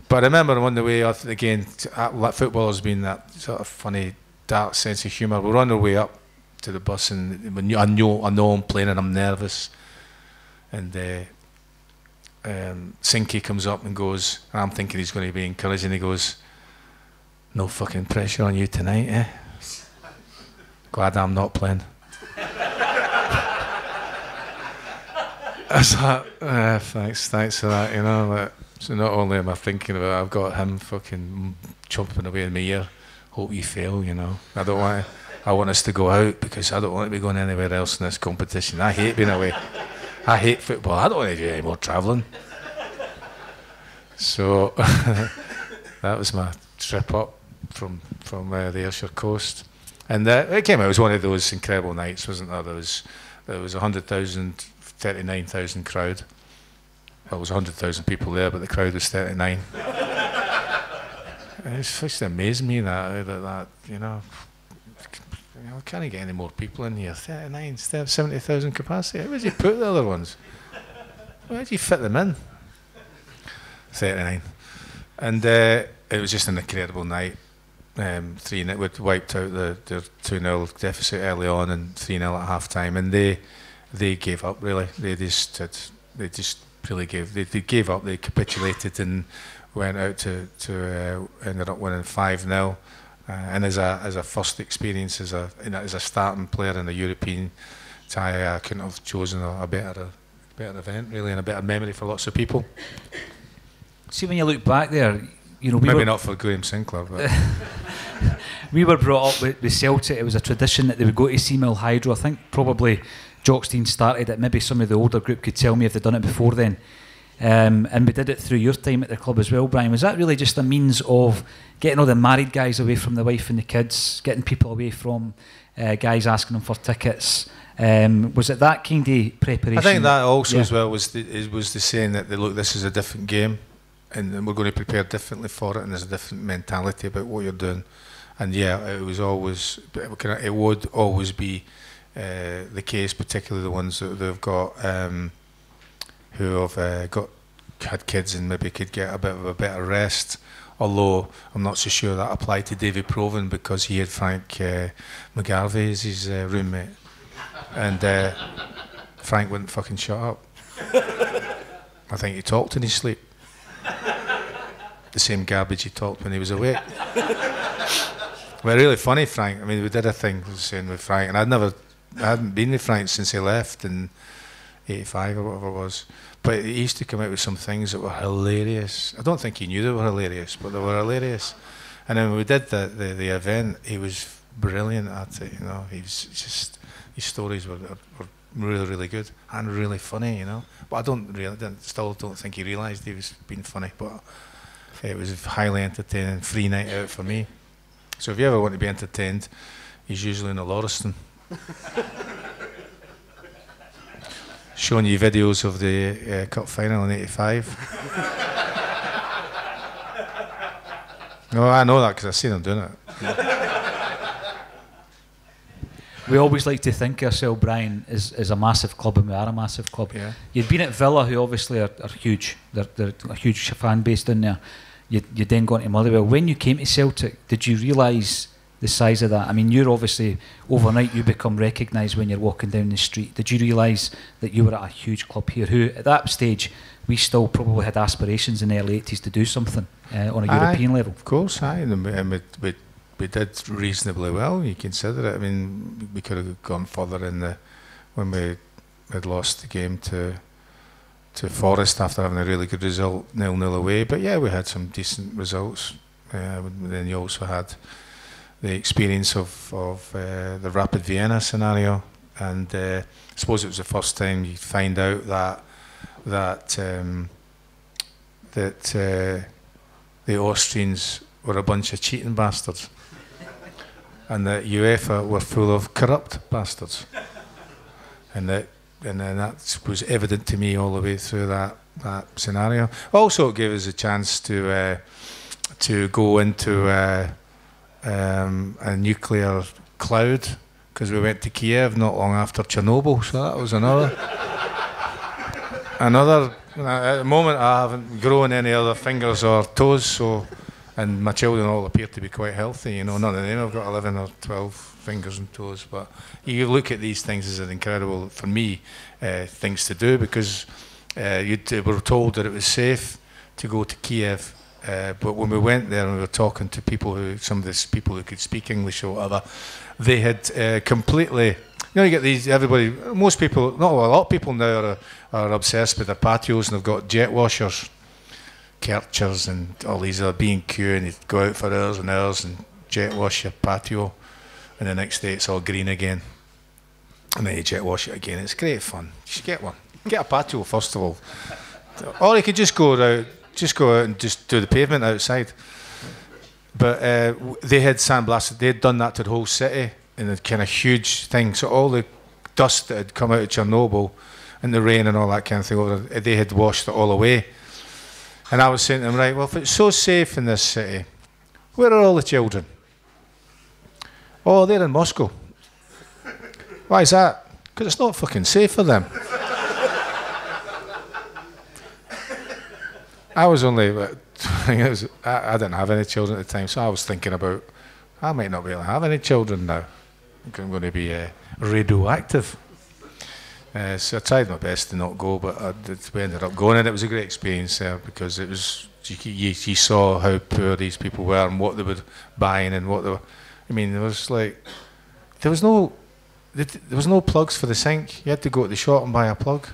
But I remember on the way up again, uh, like footballers being that sort of funny, dark sense of humour. We're on our way up to the bus, and I know I know I'm playing, and I'm nervous. And uh, um, Sinky comes up and goes, and I'm thinking he's going to be encouraging. He goes, "No fucking pressure on you tonight, eh? Glad I'm not playing." [LAUGHS] I was like, uh, thanks, thanks for that, you know. But, so not only am I thinking about it, I've got him fucking chomping away in my ear. Hope you fail, you know. I don't want. I want us to go out because I don't want to be going anywhere else in this competition. I hate being away. I hate football. I don't want to do any more travelling. So [LAUGHS] that was my trip up from from uh, the Ayrshire coast, and uh, it came out. It was one of those incredible nights, wasn't there? There was there was a hundred thousand, thirty nine thousand crowd. Well, there was hundred thousand people there, but the crowd was thirty nine. [LAUGHS] it's just amazed me that that, that you know. Know, can't get any more people in here. 39, 70,000 capacity. Where do you put the other ones? Where do you fit them in? 39. And uh, it was just an incredible night. um, three. We'd wiped out the their two 0 deficit early on and three 0 at half time, and they they gave up. Really, they just had, they just really gave they, they gave up. They capitulated and went out to to uh, ended up winning five 0 uh, and as a as a first experience as a as a starting player in a European tie, I couldn't have chosen a, a better a better event really and a better memory for lots of people. See, when you look back there, you know, we maybe were, not for Graeme Sinclair, but [LAUGHS] we were brought up with, with Celtic. It was a tradition that they would go to Seamill Hydro. I think probably Jock Stein started it. Maybe some of the older group could tell me if they'd done it before then. Um, and we did it through your time at the club as well, Brian. Was that really just a means of getting all the married guys away from the wife and the kids, getting people away from uh, guys asking them for tickets? Um, was it that kind of preparation? I think that also yeah. as well was the, was the saying that they, look, this is a different game, and we're going to prepare differently for it, and there's a different mentality about what you're doing. And yeah, it was always it would always be uh, the case, particularly the ones that they've got. Um, who have uh, got had kids and maybe could get a bit of a better rest. Although I'm not so sure that applied to David Provan because he had Frank uh, McGarvey as his uh, roommate, and uh, Frank wouldn't fucking shut up. I think he talked in his sleep. The same garbage he talked when he was awake. well, really funny, Frank. I mean, we did a thing saying with Frank, and I'd never, I hadn't been with Frank since he left in '85 or whatever it was. But he used to come out with some things that were hilarious. I don't think he knew they were hilarious, but they were hilarious. And then when we did the, the, the event, he was brilliant at it, you know. He was just, his stories were, were really, really good and really funny, you know. But I don't really, still don't think he realised he was being funny, but it was highly entertaining, free night out for me. So if you ever want to be entertained, he's usually in the Lauriston. [LAUGHS] showing you videos of the uh, cup final in '85. no, I know that because I've seen them doing it. We always like to think ourselves, Brian, as, as a massive club, and we are a massive club. Yeah. You'd been at Villa, who obviously are, are huge. They're, they're a huge fan base down there. You, you then gone to Motherwell. When you came to Celtic, did you realise the size of that. I mean, you're obviously overnight you become recognised when you're walking down the street. Did you realise that you were at a huge club here? Who at that stage we still probably had aspirations in the early 80s to do something uh, on a aye, European level. Of course, aye, and we, we, we did reasonably well. You consider it. I mean, we could have gone further in the when we had lost the game to to Forest after having a really good result, nil nil away. But yeah, we had some decent results. Uh, then you also had the experience of, of uh, the Rapid Vienna scenario, and uh, I suppose it was the first time you find out that that um, that uh, the Austrians were a bunch of cheating bastards, [LAUGHS] and that UEFA were full of corrupt bastards, and that and then that was evident to me all the way through that that scenario. Also, it gave us a chance to uh, to go into uh, um, a nuclear cloud because we went to Kiev not long after Chernobyl, so that was another another. At the moment, I haven't grown any other fingers or toes, so and my children all appear to be quite healthy. You know, none of them have got 11 or 12 fingers and toes, but you look at these things as an incredible, for me, uh, things to do because uh, you were told that it was safe to go to Kiev uh, but when we went there and we were talking to people who, some of these people who could speak English or whatever, they had uh, completely. You know, you get these. Everybody, most people, not a lot of people now are, are obsessed with their patios and they've got jet washers, Kärchers and all these other B and Q, and you go out for hours and hours and jet wash your patio, and the next day it's all green again, and then you jet wash it again. It's great fun. You should get one. Get a patio first of all, or you could just go out just go out and just do the pavement outside. But uh, they had sandblasted. They had done that to the whole city in a kind of huge thing. So all the dust that had come out of Chernobyl and the rain and all that kind of thing, they had washed it all away. And I was saying to them, right, well, if it's so safe in this city, where are all the children? Oh, they're in Moscow. Why is that? Because it's not fucking safe for them. I was only, [LAUGHS] I, was, I, I, didn't have any children at the time, so I was thinking about I might not be able to have any children now. I'm going to be uh, radioactive. Uh, so I tried my best to not go, but I, we ended up going, and it was a great experience there because it was you, you, you, saw how poor these people were and what they were buying and what they were. I mean, there was like there was no there was no plugs for the sink. You had to go to the shop and buy a plug.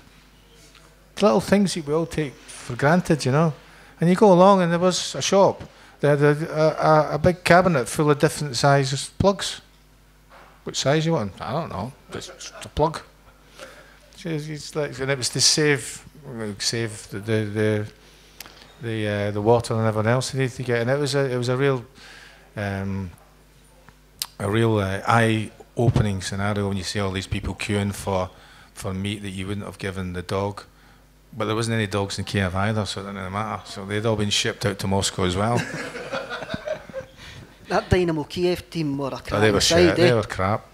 Little things that we all take for granted, you know. And you go along, and there was a shop. They had a, a, a big cabinet full of different sizes plugs. Which size you want? I don't know. Just a plug. It's like, and it was to save, save the the the the, uh, the water and everything else they need to get. And it was a it was a real, um, a real uh, eye-opening scenario when you see all these people queuing for for meat that you wouldn't have given the dog. But there wasn't any dogs in Kiev either, so it didn't matter. So they'd all been shipped out to Moscow as well. that Dynamo Kiev team were a crap. Oh, they were shit. They were crap.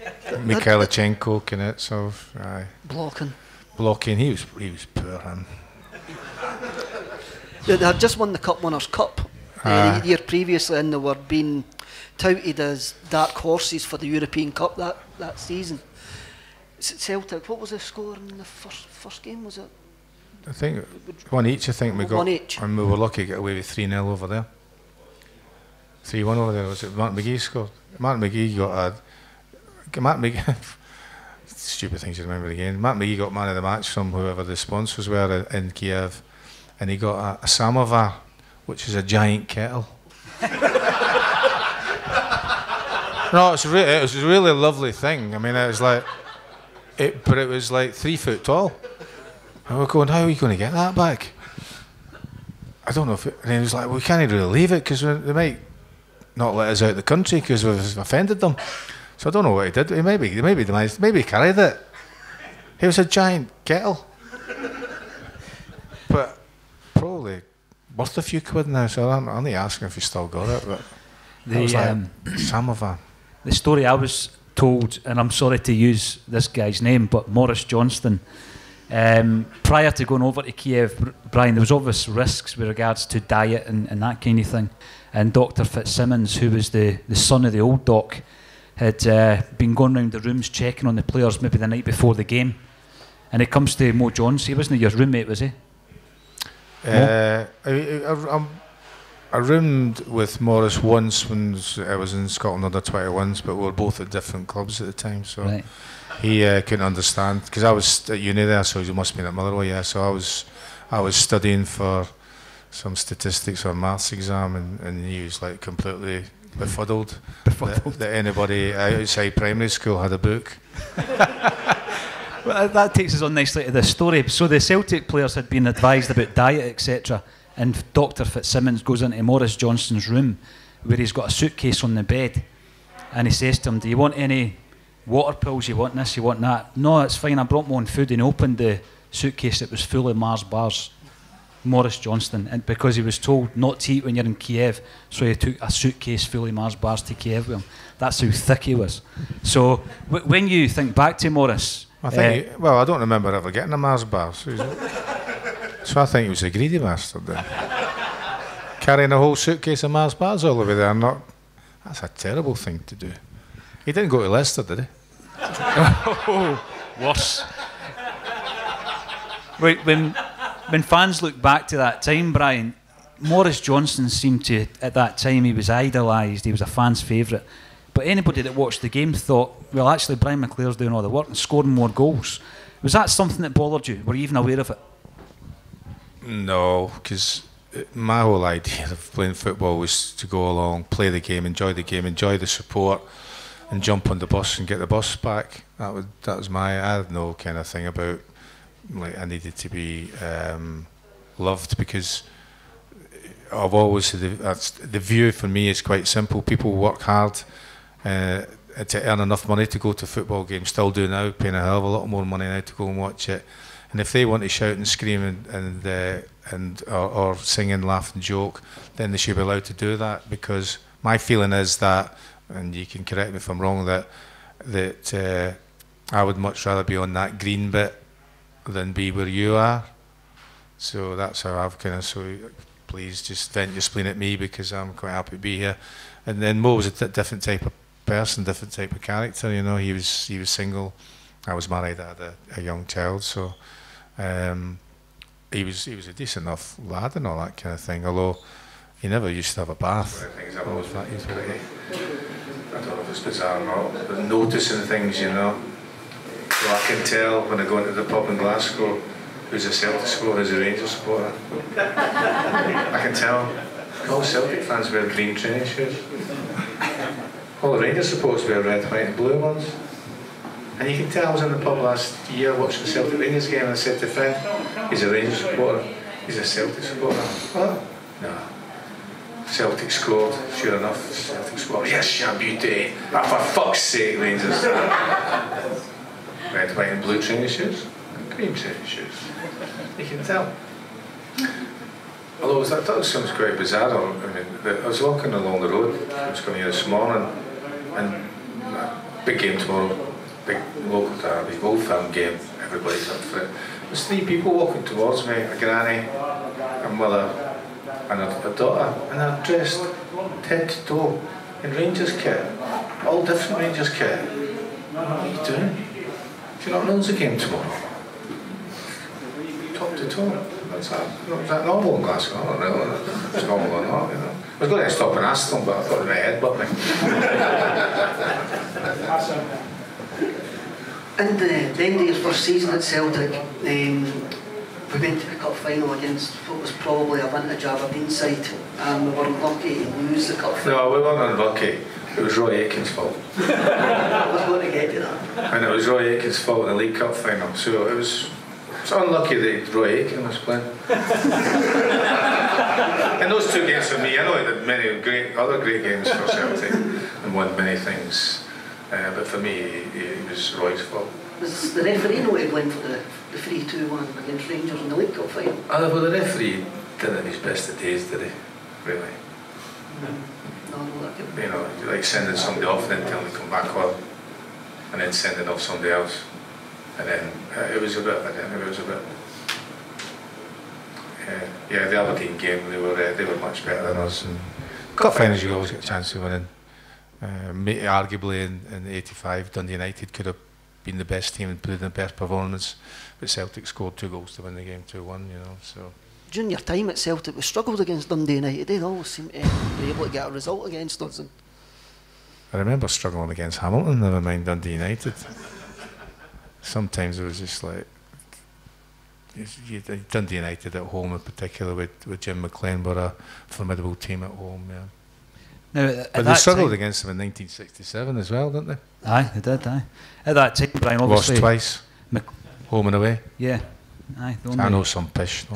Mikhailichenko so aye. Blokhin. Blokhin. He was he was poor him. they had just won the Cup Winners' Cup uh, the year previously, and they were being touted as dark horses for the European Cup that, that season. Celtic, what was the score in the first first game? Was it? I think one each. I think we got one each, and we were lucky to get away with three 0 over there. Three one over there. Was it Martin McGhee scored? Martin McGhee got a. [LAUGHS] Martin McGhee. [LAUGHS] stupid things to remember again. Martin McGhee got man of the match from whoever the sponsors were in Kiev, and he got a, a samovar, which is a giant kettle. [LAUGHS] no, it's re- it was a really lovely thing. I mean, it was like it, but it was like three foot tall. And we're going, how are we going to get that back? I don't know if it, and he was like, we can't really leave it because they might not let us out of the country because we've offended them. So I don't know what he did. He maybe, maybe, maybe he carried it. He was a giant kettle. but probably worth a few quid now, so I'm only asking if you still got it. But the, was like um, samovar. The story I was told, and I'm sorry to use this guy's name, but Maurice Johnston. Um, prior to going over to Kiev, Brian, there was obvious risks with regards to diet and, and that kind of thing. And Dr. Fitzsimons, who was the, the son of the old doc, had uh, been going around the rooms checking on the players maybe the night before the game. And it comes to Mo Jones. He wasn't your roommate, was he? Uh, I, I, I roomed with Maurice once when I was in Scotland under 21s, but we were both at different clubs at the time. So right. he uh, couldn't understand because I was at uni there, so he must have been at Motherwell. Yeah, so I was I was studying for some statistics or maths exam, and, and he was like completely befuddled, befuddled. That, that anybody outside primary school had a book. [LAUGHS] well, that takes us on nicely to the story. So the Celtic players had been advised about diet, etc. And Dr. Fitzsimons goes into Maurice Johnston's room where he's got a suitcase on the bed and he says to him, Do you want any water pills? You want this? You want that? No, it's fine. I brought my own food and he opened the suitcase. It was full of Mars bars. Maurice Johnston, and because he was told not to eat when you're in Kiev, so he took a suitcase full of Mars bars to Kiev with him. That's how thick he was. So w- when you think back to Maurice, I think, uh, he, well, I don't remember ever getting a Mars bar. So so I think he was a greedy bastard then. Carrying a whole suitcase of Mars bars all over there. Not, that's a terrible thing to do. He didn't go to Leicester, did he? oh, worse. Wait, when, when fans look back to that time, Brian, Maurice Johnston seemed to, at that time, he was idolised, he was a fan's favourite. But anybody that watched the game thought, well, actually, Brian McClair's doing all the work and scoring more goals. Was that something that bothered you? Were you even aware of it? No, because my whole idea of playing football was to go along, play the game, enjoy the game, enjoy the support, and jump on the bus and get the bus back. That was that was my. I had no kind of thing about like I needed to be um, loved because I've always the, that's, the view for me is quite simple. People work hard. Uh, to earn enough money to go to football games, still do now, paying a hell of a lot more money now to go and watch it. And if they want to shout and scream and and, uh, and or, or, sing and laugh and joke, then they should be allowed to do that. Because my feeling is that, and you can correct me if I'm wrong, that that uh, I would much rather be on that green bit than be where you are. So that's how I've kind of so please just vent your spleen at me because I'm quite happy to be here. And then Mo was a different type of person, different type of character. You know, he was he was single. I was married. I had a, a young child, so um, he was he was a decent enough lad and all that kind of thing. Although he never used to have a bath. I've always I don't know if it's bizarre or not, but noticing things, you know. So I can tell when I go into the pub in Glasgow who's a Celtic supporter, who's a Rangers supporter. I can tell. All Celtic fans wear green training shoes. All the Rangers supporters wear red, white and blue ones. And you can tell I was in the pub last year watching the Celtic Rangers game and I said to Finn, he's a Rangers supporter, he's a Celtic supporter. What? No. Celtic scored, sure enough, Celtic scored. Yes, your beauty. Ah, for fuck's sake, Rangers. Red, white and blue training shoes. Green training shoes. You can tell. Although I thought it sounds quite bizarre. I mean, I was walking along the road. I was coming here this morning, and big game tomorrow, big local derby, old firm game. Everybody's up for it. There's three people walking towards me: a granny, a mother, and a, a daughter, and they're dressed head to toe in Rangers kit, all different Rangers kit. What are you doing? Do you not know there's a game tomorrow? Top to toe. Is that, is that normal in Glasgow? I don't know it's normal or not, you know. I was going to stop and ask them, but I thought my head but me. In the, the end of your first season at Celtic, um, we went to the cup final against what was probably a vintage Aberdeen side, and we were unlucky to lose the cup final. No, we weren't unlucky. It was Roy Aitken's fault. [LAUGHS] I was going to get to that. And it was Roy Aitken's fault in the League Cup final. So it was it's unlucky that Roy Aitken was playing. [LAUGHS] and those two games for me, I know he did many great other great games for Celtic and won many things. Uh, but for me, it was Roy's fault. Was the referee not able for the, the 3 2 1 against Rangers in the League Cup final? Uh, well, the referee didn't have his best of days, did he? Really? No, no, could You know, like sending somebody off and then telling them to come back on, and then sending off somebody else. And then uh, it was a bit, it was a bit. Uh, yeah, the Aberdeen game, they were uh, they were much better than us. And cup finals, you always get a chance of winning. Uh, arguably in, in '85, Dundee United could have been the best team and put in the best performance, but Celtic scored two goals to win the game, two-one. You know, so. During your time at Celtic, we struggled against Dundee United. They always seemed to be able to get a result against us. And I remember struggling against Hamilton. Never mind Dundee United. Sometimes it was just like Dundee United at home, in particular with, with Jim McLean, were a formidable team at home. Yeah. Now, but they struggled time, against them in 1967 as well, didn't they? Aye, they did. Aye. At that time, Brian obviously lost twice, Mc- home and away. Yeah, aye. I know some pish. [LAUGHS]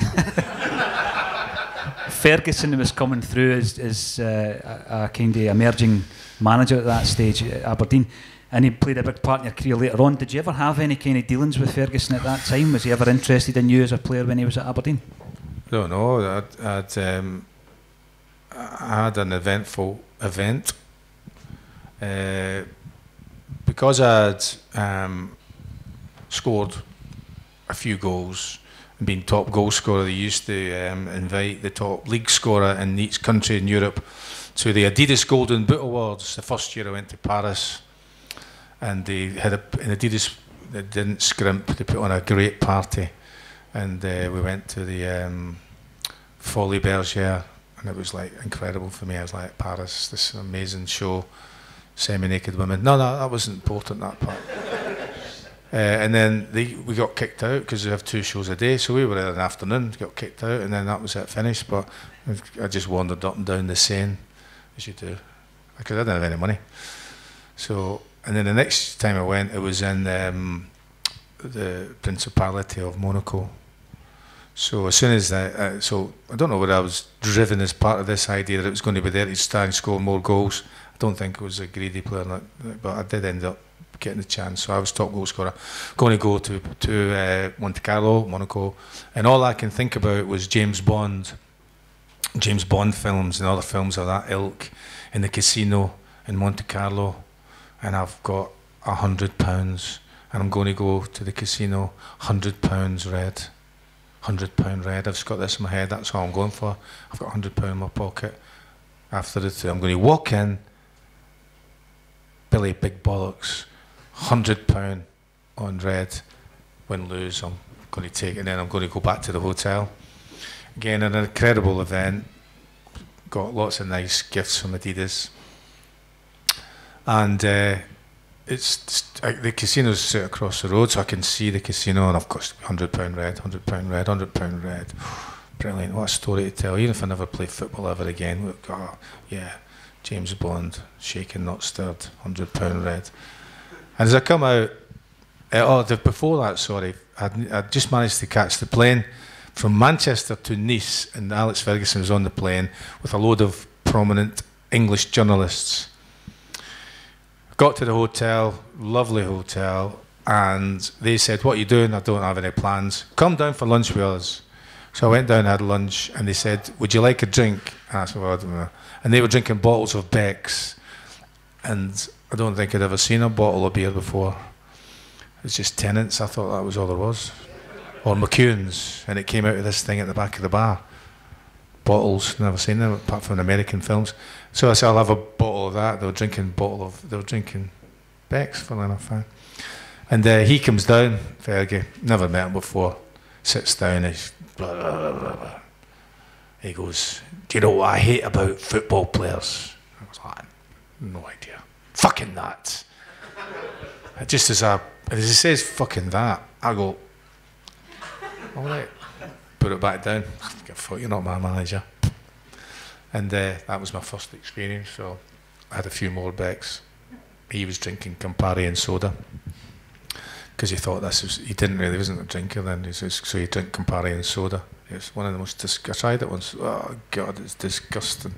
Ferguson was coming through as, as uh, a, a kind of emerging manager at that stage at Aberdeen, and he played a big part in your career later on. Did you ever have any kind of dealings with Ferguson at that time? Was he ever interested in you as a player when he was at Aberdeen? Don't know. I'd, I'd um, I had an eventful event. Uh, because I'd um, scored a few goals and been top goal scorer, they used to um, invite the top league scorer in each country in Europe to the Adidas Golden Boot Awards. The first year I went to Paris, and they had a, an Adidas they didn't scrimp. They put on a great party, and uh, we went to the um, Folies Bergère and it was like incredible for me. I was like, Paris, this amazing show, semi-naked women. No, no, that wasn't important, that part. [LAUGHS] uh, and then they, we got kicked out because we have two shows a day, so we were there in the afternoon, got kicked out, and then that was it, finished. But I just wandered up and down the Seine, as you do, because I didn't have any money. So, and then the next time I went, it was in um, the Principality of Monaco so as soon as that, uh, so I don't know whether I was driven as part of this idea that it was going to be there to stand and score more goals. I don't think I was a greedy player, but I did end up getting the chance. So I was top goal scorer, going to go to to uh, Monte Carlo, Monaco, and all I can think about was James Bond, James Bond films and other films of that ilk in the casino in Monte Carlo, and I've got a hundred pounds, and I'm going to go to the casino, hundred pounds red hundred pound red. I've just got this in my head. That's all I'm going for. I've got hundred pound in my pocket. After the two, I'm going to walk in. Billy Big Bollocks, hundred pound on red. Win lose, I'm going to take it. And then I'm going to go back to the hotel. Again, an incredible event. Got lots of nice gifts from Adidas. And uh, it's the casino's set across the road, so I can see the casino, and I've got hundred pound red, hundred pound red, hundred pound red. [SIGHS] Brilliant! What a story to tell. Even if I never play football ever again, look, oh, yeah, James Bond, shaken not stirred, hundred pound red. And as I come out, uh, oh, the, before that, sorry, I'd just managed to catch the plane from Manchester to Nice, and Alex Ferguson was on the plane with a load of prominent English journalists Got to the hotel, lovely hotel, and they said, What are you doing? I don't have any plans. Come down for lunch with us. So I went down, had lunch, and they said, Would you like a drink? And I said, well, I don't know. And they were drinking bottles of Beck's. And I don't think I'd ever seen a bottle of beer before. It's just Tennent's. I thought that was all there was. Or McEwan's. And it came out of this thing at the back of the bar. Bottles, never seen them apart from American films. So I said, I'll have a bottle of that. They were drinking bottle of, they were drinking Beck's, funnily enough. And uh, he comes down, Fergie, never met him before, sits down, he's blah, blah, blah, He goes, Do you know what I hate about football players? I was like, No idea. Fucking that. [LAUGHS] Just as I, as he says fucking that, I go, All right, put it back down. [LAUGHS] Fuck, you're not my manager. And uh, that was my first experience. So I had a few more Becks. He was drinking Campari and soda because he thought this was. He didn't really. He wasn't a drinker then. so he drank Campari and soda. It's one of the most. disgusting, I tried it once. Oh God, it's disgusting.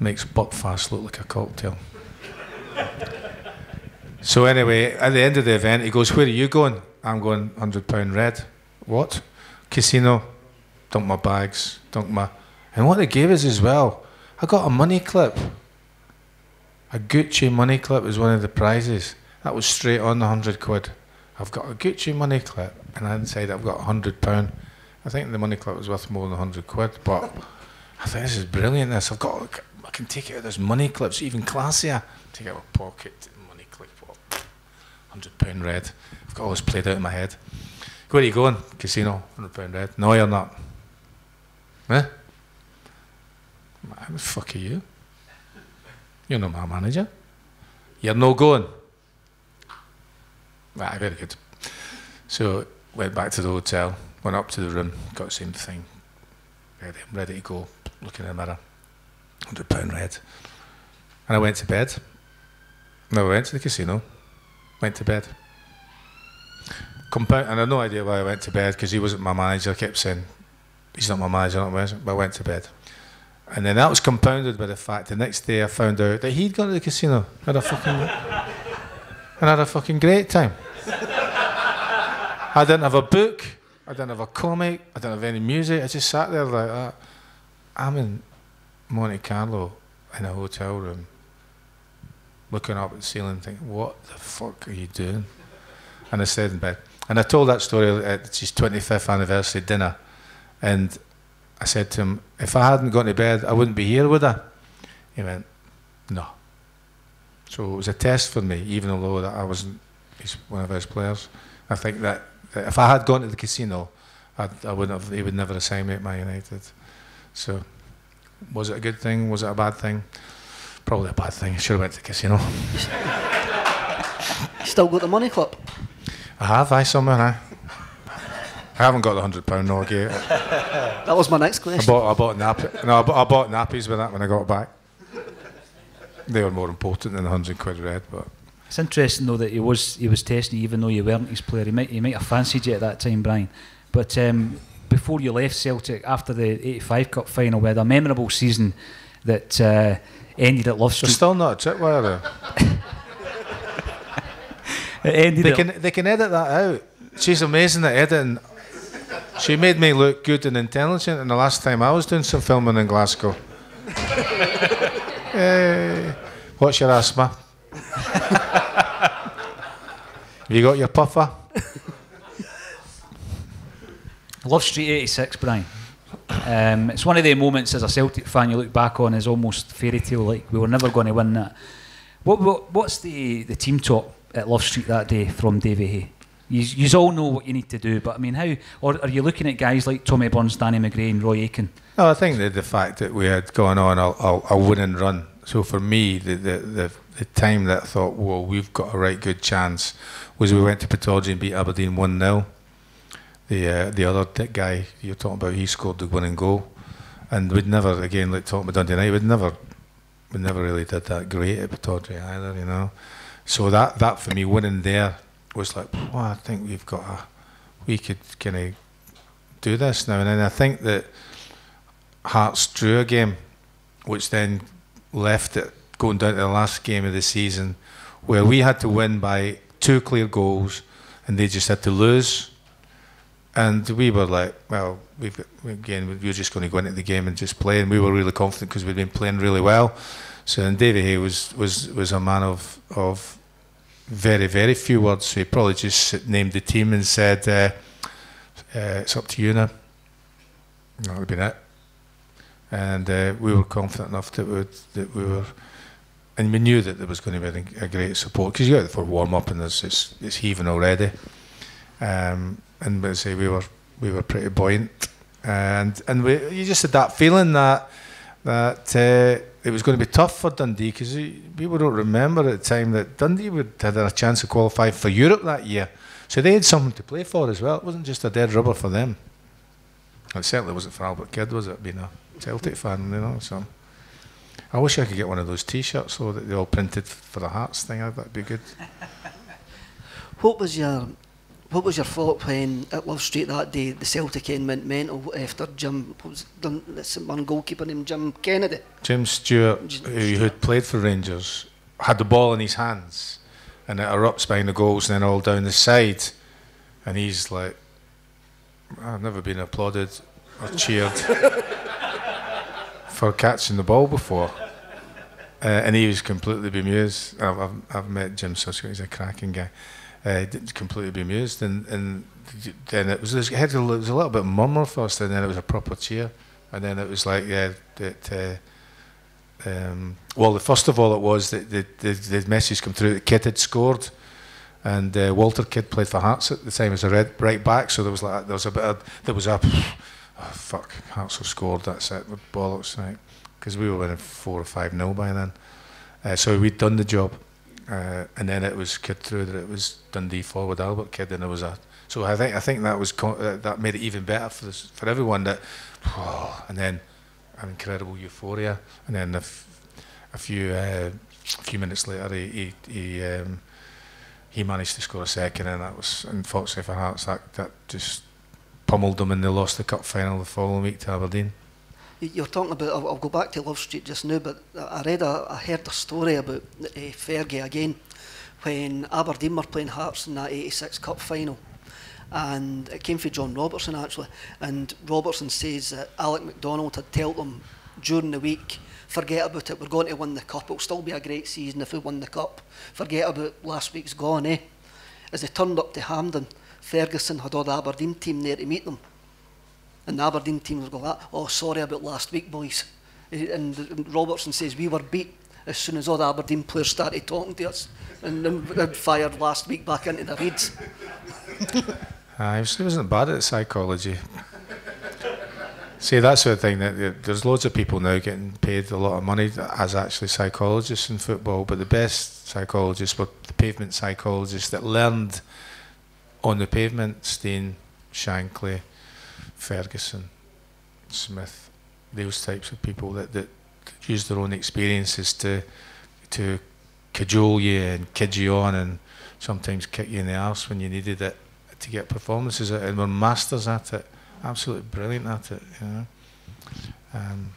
Makes Buckfast look like a cocktail. [LAUGHS] so anyway, at the end of the event, he goes, "Where are you going?" I'm going hundred pound red. What? Casino. Dump my bags. Dump my and what they gave us as well, I got a money clip. A Gucci money clip was one of the prizes. That was straight on the hundred quid. I've got a Gucci money clip, and I inside I've got a hundred pound. I think the money clip was worth more than a hundred quid, but I think this is brilliant. This I've got. I can take it out. There's money clips, even classier. Take it out my pocket money clip. what? Hundred pound red. I've got all this played out in my head. Where are you going? Casino. Hundred pound red. No, you're not. Huh? The fuck are you? You're not my manager. You're no going. Right, very good. So went back to the hotel, went up to the room, got the same thing. Ready, I'm ready to go, looking in the mirror. Hundred pound red. And I went to bed. No, I went to the casino, went to bed. Compound, and I had no idea why I went to bed because he wasn't my manager. I kept saying, he's not my manager, not my manager, but I went to bed. And then that was compounded by the fact the next day I found out that he'd gone to the casino, had a fucking, and had a fucking great time. I didn't have a book, I didn't have a comic, I didn't have any music. I just sat there like that. I'm in Monte Carlo in a hotel room, looking up at the ceiling, thinking, "What the fuck are you doing?" And I stayed in bed. And I told that story at his 25th anniversary dinner, and I said to him, if I hadn't gone to bed, I wouldn't be here, would I? He went, no. So it was a test for me, even though that I wasn't one of his players. I think that, that if I had gone to the casino, I'd, I wouldn't have, he would never have signed me at Man United. So was it a good thing? Was it a bad thing? Probably a bad thing. I should have went to the casino. Still got the money clip? I have, I somewhere, I. I haven't got the hundred pound note yet. [LAUGHS] that was my next question. I bought, I bought nappy, no, I bought, I bought nappies with that when I got back. They were more important than the hundred quid red, but. It's interesting though that he was he was testing you even though you weren't his player. He might he might have fancied you at that time, Brian. But um, before you left Celtic after the '85 Cup final, we had a memorable season that uh, ended at Love Street. They're still not a trip, were they? [LAUGHS] it ended they can they can edit that out. She's amazing at editing she made me look good and intelligent, and the last time I was doing some filming in Glasgow. hey, [LAUGHS] what's your asthma? Have you got your puffer? Love Street 86, Brian. Um, it's one of the moments as a Celtic fan you look back on as almost fairy tale like. We were never going to win that. What, what, what's the, the team talk at Love Street that day from Davy Hay? You all know what you need to do, but I mean, how? Or are you looking at guys like Tommy Burns, Danny McGrain, and Roy Aitken? No, I think that the fact that we had gone on a, a, a win and run. So for me, the, the, the, the time that I thought, well, we've got a right good chance was we went to Pittodrie and beat Aberdeen 1 0. The, uh, the other guy you're talking about, he scored the winning goal. And we'd never, again, like talking about Dundee United, we'd never, we never really did that great at Pittodrie either, you know. So that, that for me, winning there was like, well, I think we've got a, we could kind of do this now. And then I think that Hearts drew a game, which then left it going down to the last game of the season, where we had to win by two clear goals, and they just had to lose. And we were like, well, we've again, we were just going to go into the game and just play, and we were really confident because we'd been playing really well. So, and David Hay was was was a man of of very, very few words. He probably just named the team and said, uh, uh, "It's up to you now." That would be it. And uh, we were confident enough that we, that we were, and we knew that there was going to be a, great support because you got for warm up and there's it's, it's heaving already. Um, and say we were we were pretty buoyant, and and we you just had that feeling that that uh, it was going to be tough for Dundee because people don't remember at the time that Dundee would had a chance to qualify for Europe that year. So they had something to play for as well. It wasn't just a dead rubber for them. It certainly wasn't for Albert Kidd, was it? Being a Celtic fan, you know. So I wish I could get one of those T-shirts so that they all printed for the Hearts thing. That'd be good. what was your what was your thought when at Love Street that day the Celtic end went mental after Jim was done one goalkeeper named Jim Kennedy? Jim Stewart, Jim who had played for Rangers, had the ball in his hands and it erupts behind the goals and then all down the side. And he's like, I've never been applauded or cheered for catching the ball before. Uh, and he was completely bemused. I've, I've, I've met Jim Susker, he's a cracking guy uh, didn't completely bemused, and and then it was it, a, was a little bit murmur first, and then it was a proper cheer, and then it was like yeah, that. Uh, um, well, the, first of all, it was that the, the, the message come through that Kidd had scored, and uh, Walter Kidd played for Hearts at the time as a red right back, so there was like there was a bit of, there was a oh, fuck Hearts have scored that's it bollocks right because we were winning four or five nil by then, uh, so we'd done the job. Uh, and then it was Kidd through that it was Dundee forward Albert Kidd, and there was a. So I think I think that was that made it even better for this, for everyone. That, oh, [SIGHS] and then an incredible euphoria, and then a few uh, a few minutes later he he he, um, he managed to score a second, and that was unfortunately for Hearts that that just pummeled them, and they lost the cup final the following week to Aberdeen you're talking about, I'll, I'll, go back to Love Street just now, but I read, a, I heard a story about uh, Fergie again when Aberdeen were playing Hearts in that 86 Cup final. And it came from John Robertson actually. And Robertson says that Alec MacDonald had told them during the week, forget about it, we're going to win the Cup. It'll still be a great season if we win the Cup. Forget about last week's gone, eh? As they turned up to Hampden, Ferguson had all the Aberdeen team there to meet them. And the Aberdeen team was going, oh, sorry about last week, boys. And Robertson says, we were beat as soon as all the Aberdeen players started talking to us. And then fired last week back into the reeds. uh, he wasn't bad at psychology. See, that's the thing that there's loads of people now getting paid a lot of money as actually psychologists in football, but the best psychologists were the pavement psychologists that learned on the pavement, Stein, Shankly, Ferguson, Smith, those types of people that, that use their own experiences to to cajole you and kid you on and sometimes kick you in the arse when you needed it to get performances and we're masters at it. Absolutely brilliant at it you know. Um,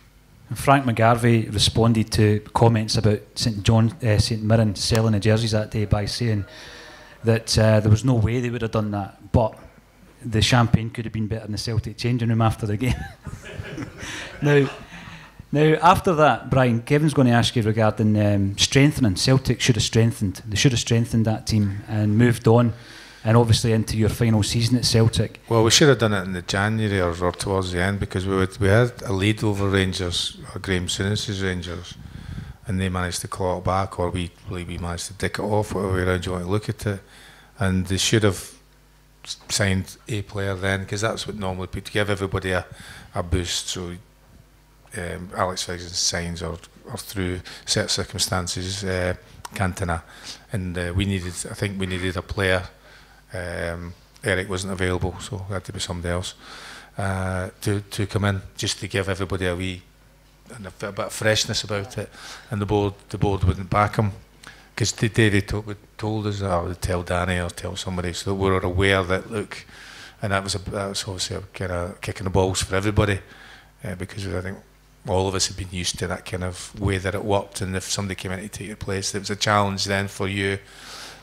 Frank McGarvey responded to comments about St John uh, St Mirren selling the jerseys that day by saying that uh, there was no way they would have done that. But the champagne could have been better in the Celtic changing room after the game. [LAUGHS] now, now after that, Brian, Kevin's going to ask you regarding um, strengthening. Celtic should have strengthened. They should have strengthened that team and moved on. and obviously into your final season at Celtic. Well, we should have done it in the January or, or towards the end because we would, we had a lead over Rangers, or Graeme Souness's Rangers, and they managed to claw it back, or we we managed to dick it off, whatever way around you want to look at it, and they should have signed a player then because that's what normally to give everybody a, a boost. So um, Alex Ferguson signs or or through set circumstances uh, Cantona, and uh, we needed I think we needed a player um, Eric wasn't available, so it had to be somebody else uh, to to come in just to give everybody a wee and a bit of freshness about it. And the board the board wouldn't back him because David told, told us, I would tell Danny or tell somebody, so that we were aware that look, and that was a that was obviously a kind of kicking the balls for everybody uh, because I think all of us had been used to that kind of way that it worked, and if somebody came in to take your place, it was a challenge then for you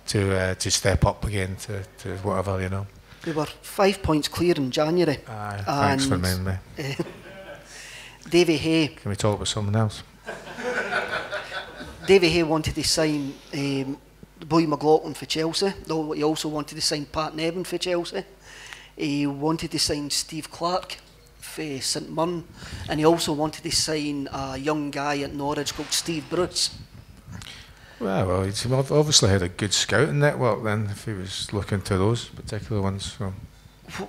to uh, to step up again to, to whatever you know. We were five points clear in January. Aye, thanks for reminding me. Uh, [LAUGHS] Davy Hay. Can we talk about someone else? Davy Hay wanted to sign um, Boy McLaughlin for Chelsea. Though he also wanted to sign Pat Nevin for Chelsea. He wanted to sign Steve Clarke for St Mirren, and he also wanted to sign a young guy at Norwich called Steve Bruce. Well, well, he's obviously had a good scouting network then, if he was looking to those particular ones. So.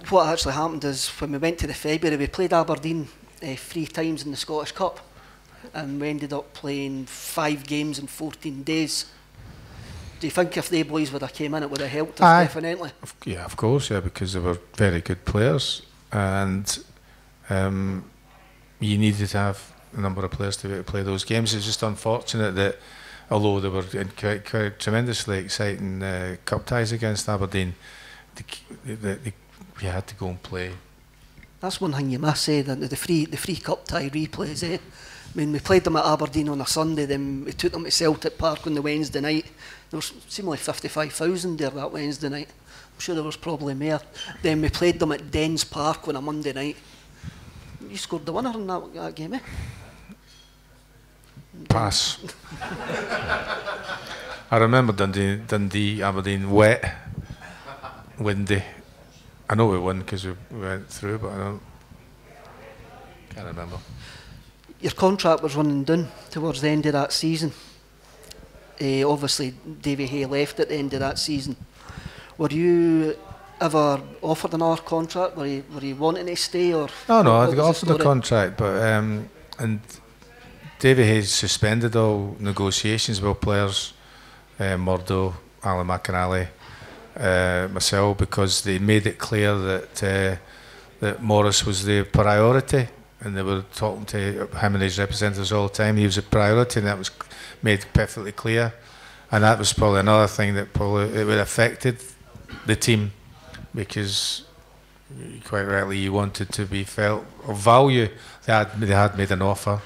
What actually happened is when we went to the February, we played Aberdeen uh, three times in the Scottish Cup, and we ended up playing five games in 14 days. Do you think if they boys would have came in, it would have helped us Aye. definitely? Yeah, of course, yeah, because they were very good players, and um, you needed to have a number of players to be able to play those games. It's just unfortunate that although they were in quite, quite tremendously exciting uh, cup ties against Aberdeen, they, they, they, we had to go and play. That's one thing you must say that the free the free cup tie replays. Eh? Mean, we played them at Aberdeen on a Sunday, then we took them to Celtic Park on the Wednesday night. There was like 55,000 there that Wednesday night. I'm sure there was probably more. Then we played them at Dens Park on a Monday night. You scored the winner in that, that game, eh? Pass. I remember Dundee, Dundee, Aberdeen, wet, windy. I know we won because we went through, but I don't. Can't remember. Your contract was running down towards the end of that season. Uh, obviously, Davy Hay left at the end of that season. Were you ever offered another contract? Were you, were you wanting to stay or? No, no, I got offered a contract, but um, and Davy Hayes suspended all negotiations with players, uh, Murdo, Alan McInally, uh, myself, because they made it clear that uh, that Maurice was the priority, and they were talking to him and his representatives all the time. He was a priority, and that was made perfectly clear. And that was probably another thing that probably it would affected the team because quite rightly you wanted to be felt of value. They had, they had made an offer,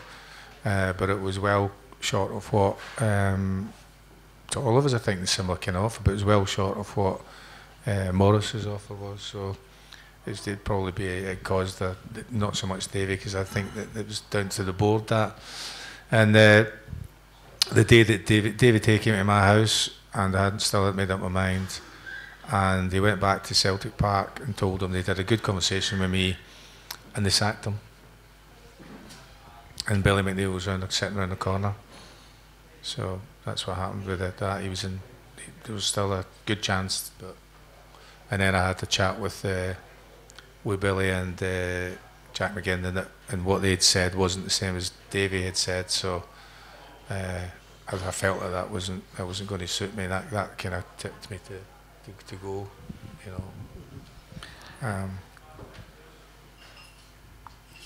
uh, but it was well short of what, um, to all of us I think the similar kind of offer, but it was well short of what uh, Maurice's offer was. So it did probably be caused a, not so much Davy because I think that it was down to the board that. And uh, the day that David, David came to my house and I hadn't still had made up my mind and they went back to Celtic Park and told them they'd had a good conversation with me and they sacked him. And Billy McNeill was around, sitting around the corner. So that's what happened with it. That he was in, there was still a good chance, but and then I had to chat with uh, with Billy and uh, Jack McGinn, and, what they'd said wasn't the same as Davy had said. So uh, I, I felt that that wasn't that wasn't going to suit me. That that kind of tipped me to to, to go, you know. Um,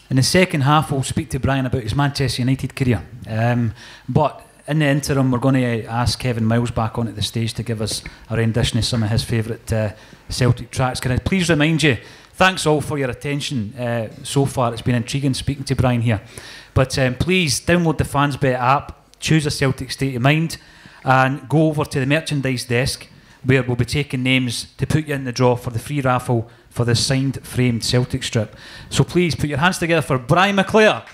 in the second half, we'll speak to Brian about his Manchester United career. Um, but in the interim, we're going to ask Kevin Miles back onto the stage to give us a rendition of some of his favourite uh, Celtic tracks. Can I please remind you, thanks all for your attention uh, so far. It's been intriguing speaking to Brian here. But um, please download the FansBet app, choose a Celtic state of mind, and go over to the merchandise desk where we'll be taking names to put you in the draw for the free raffle for the signed framed Celtic strip. So please put your hands together for Brian McClair.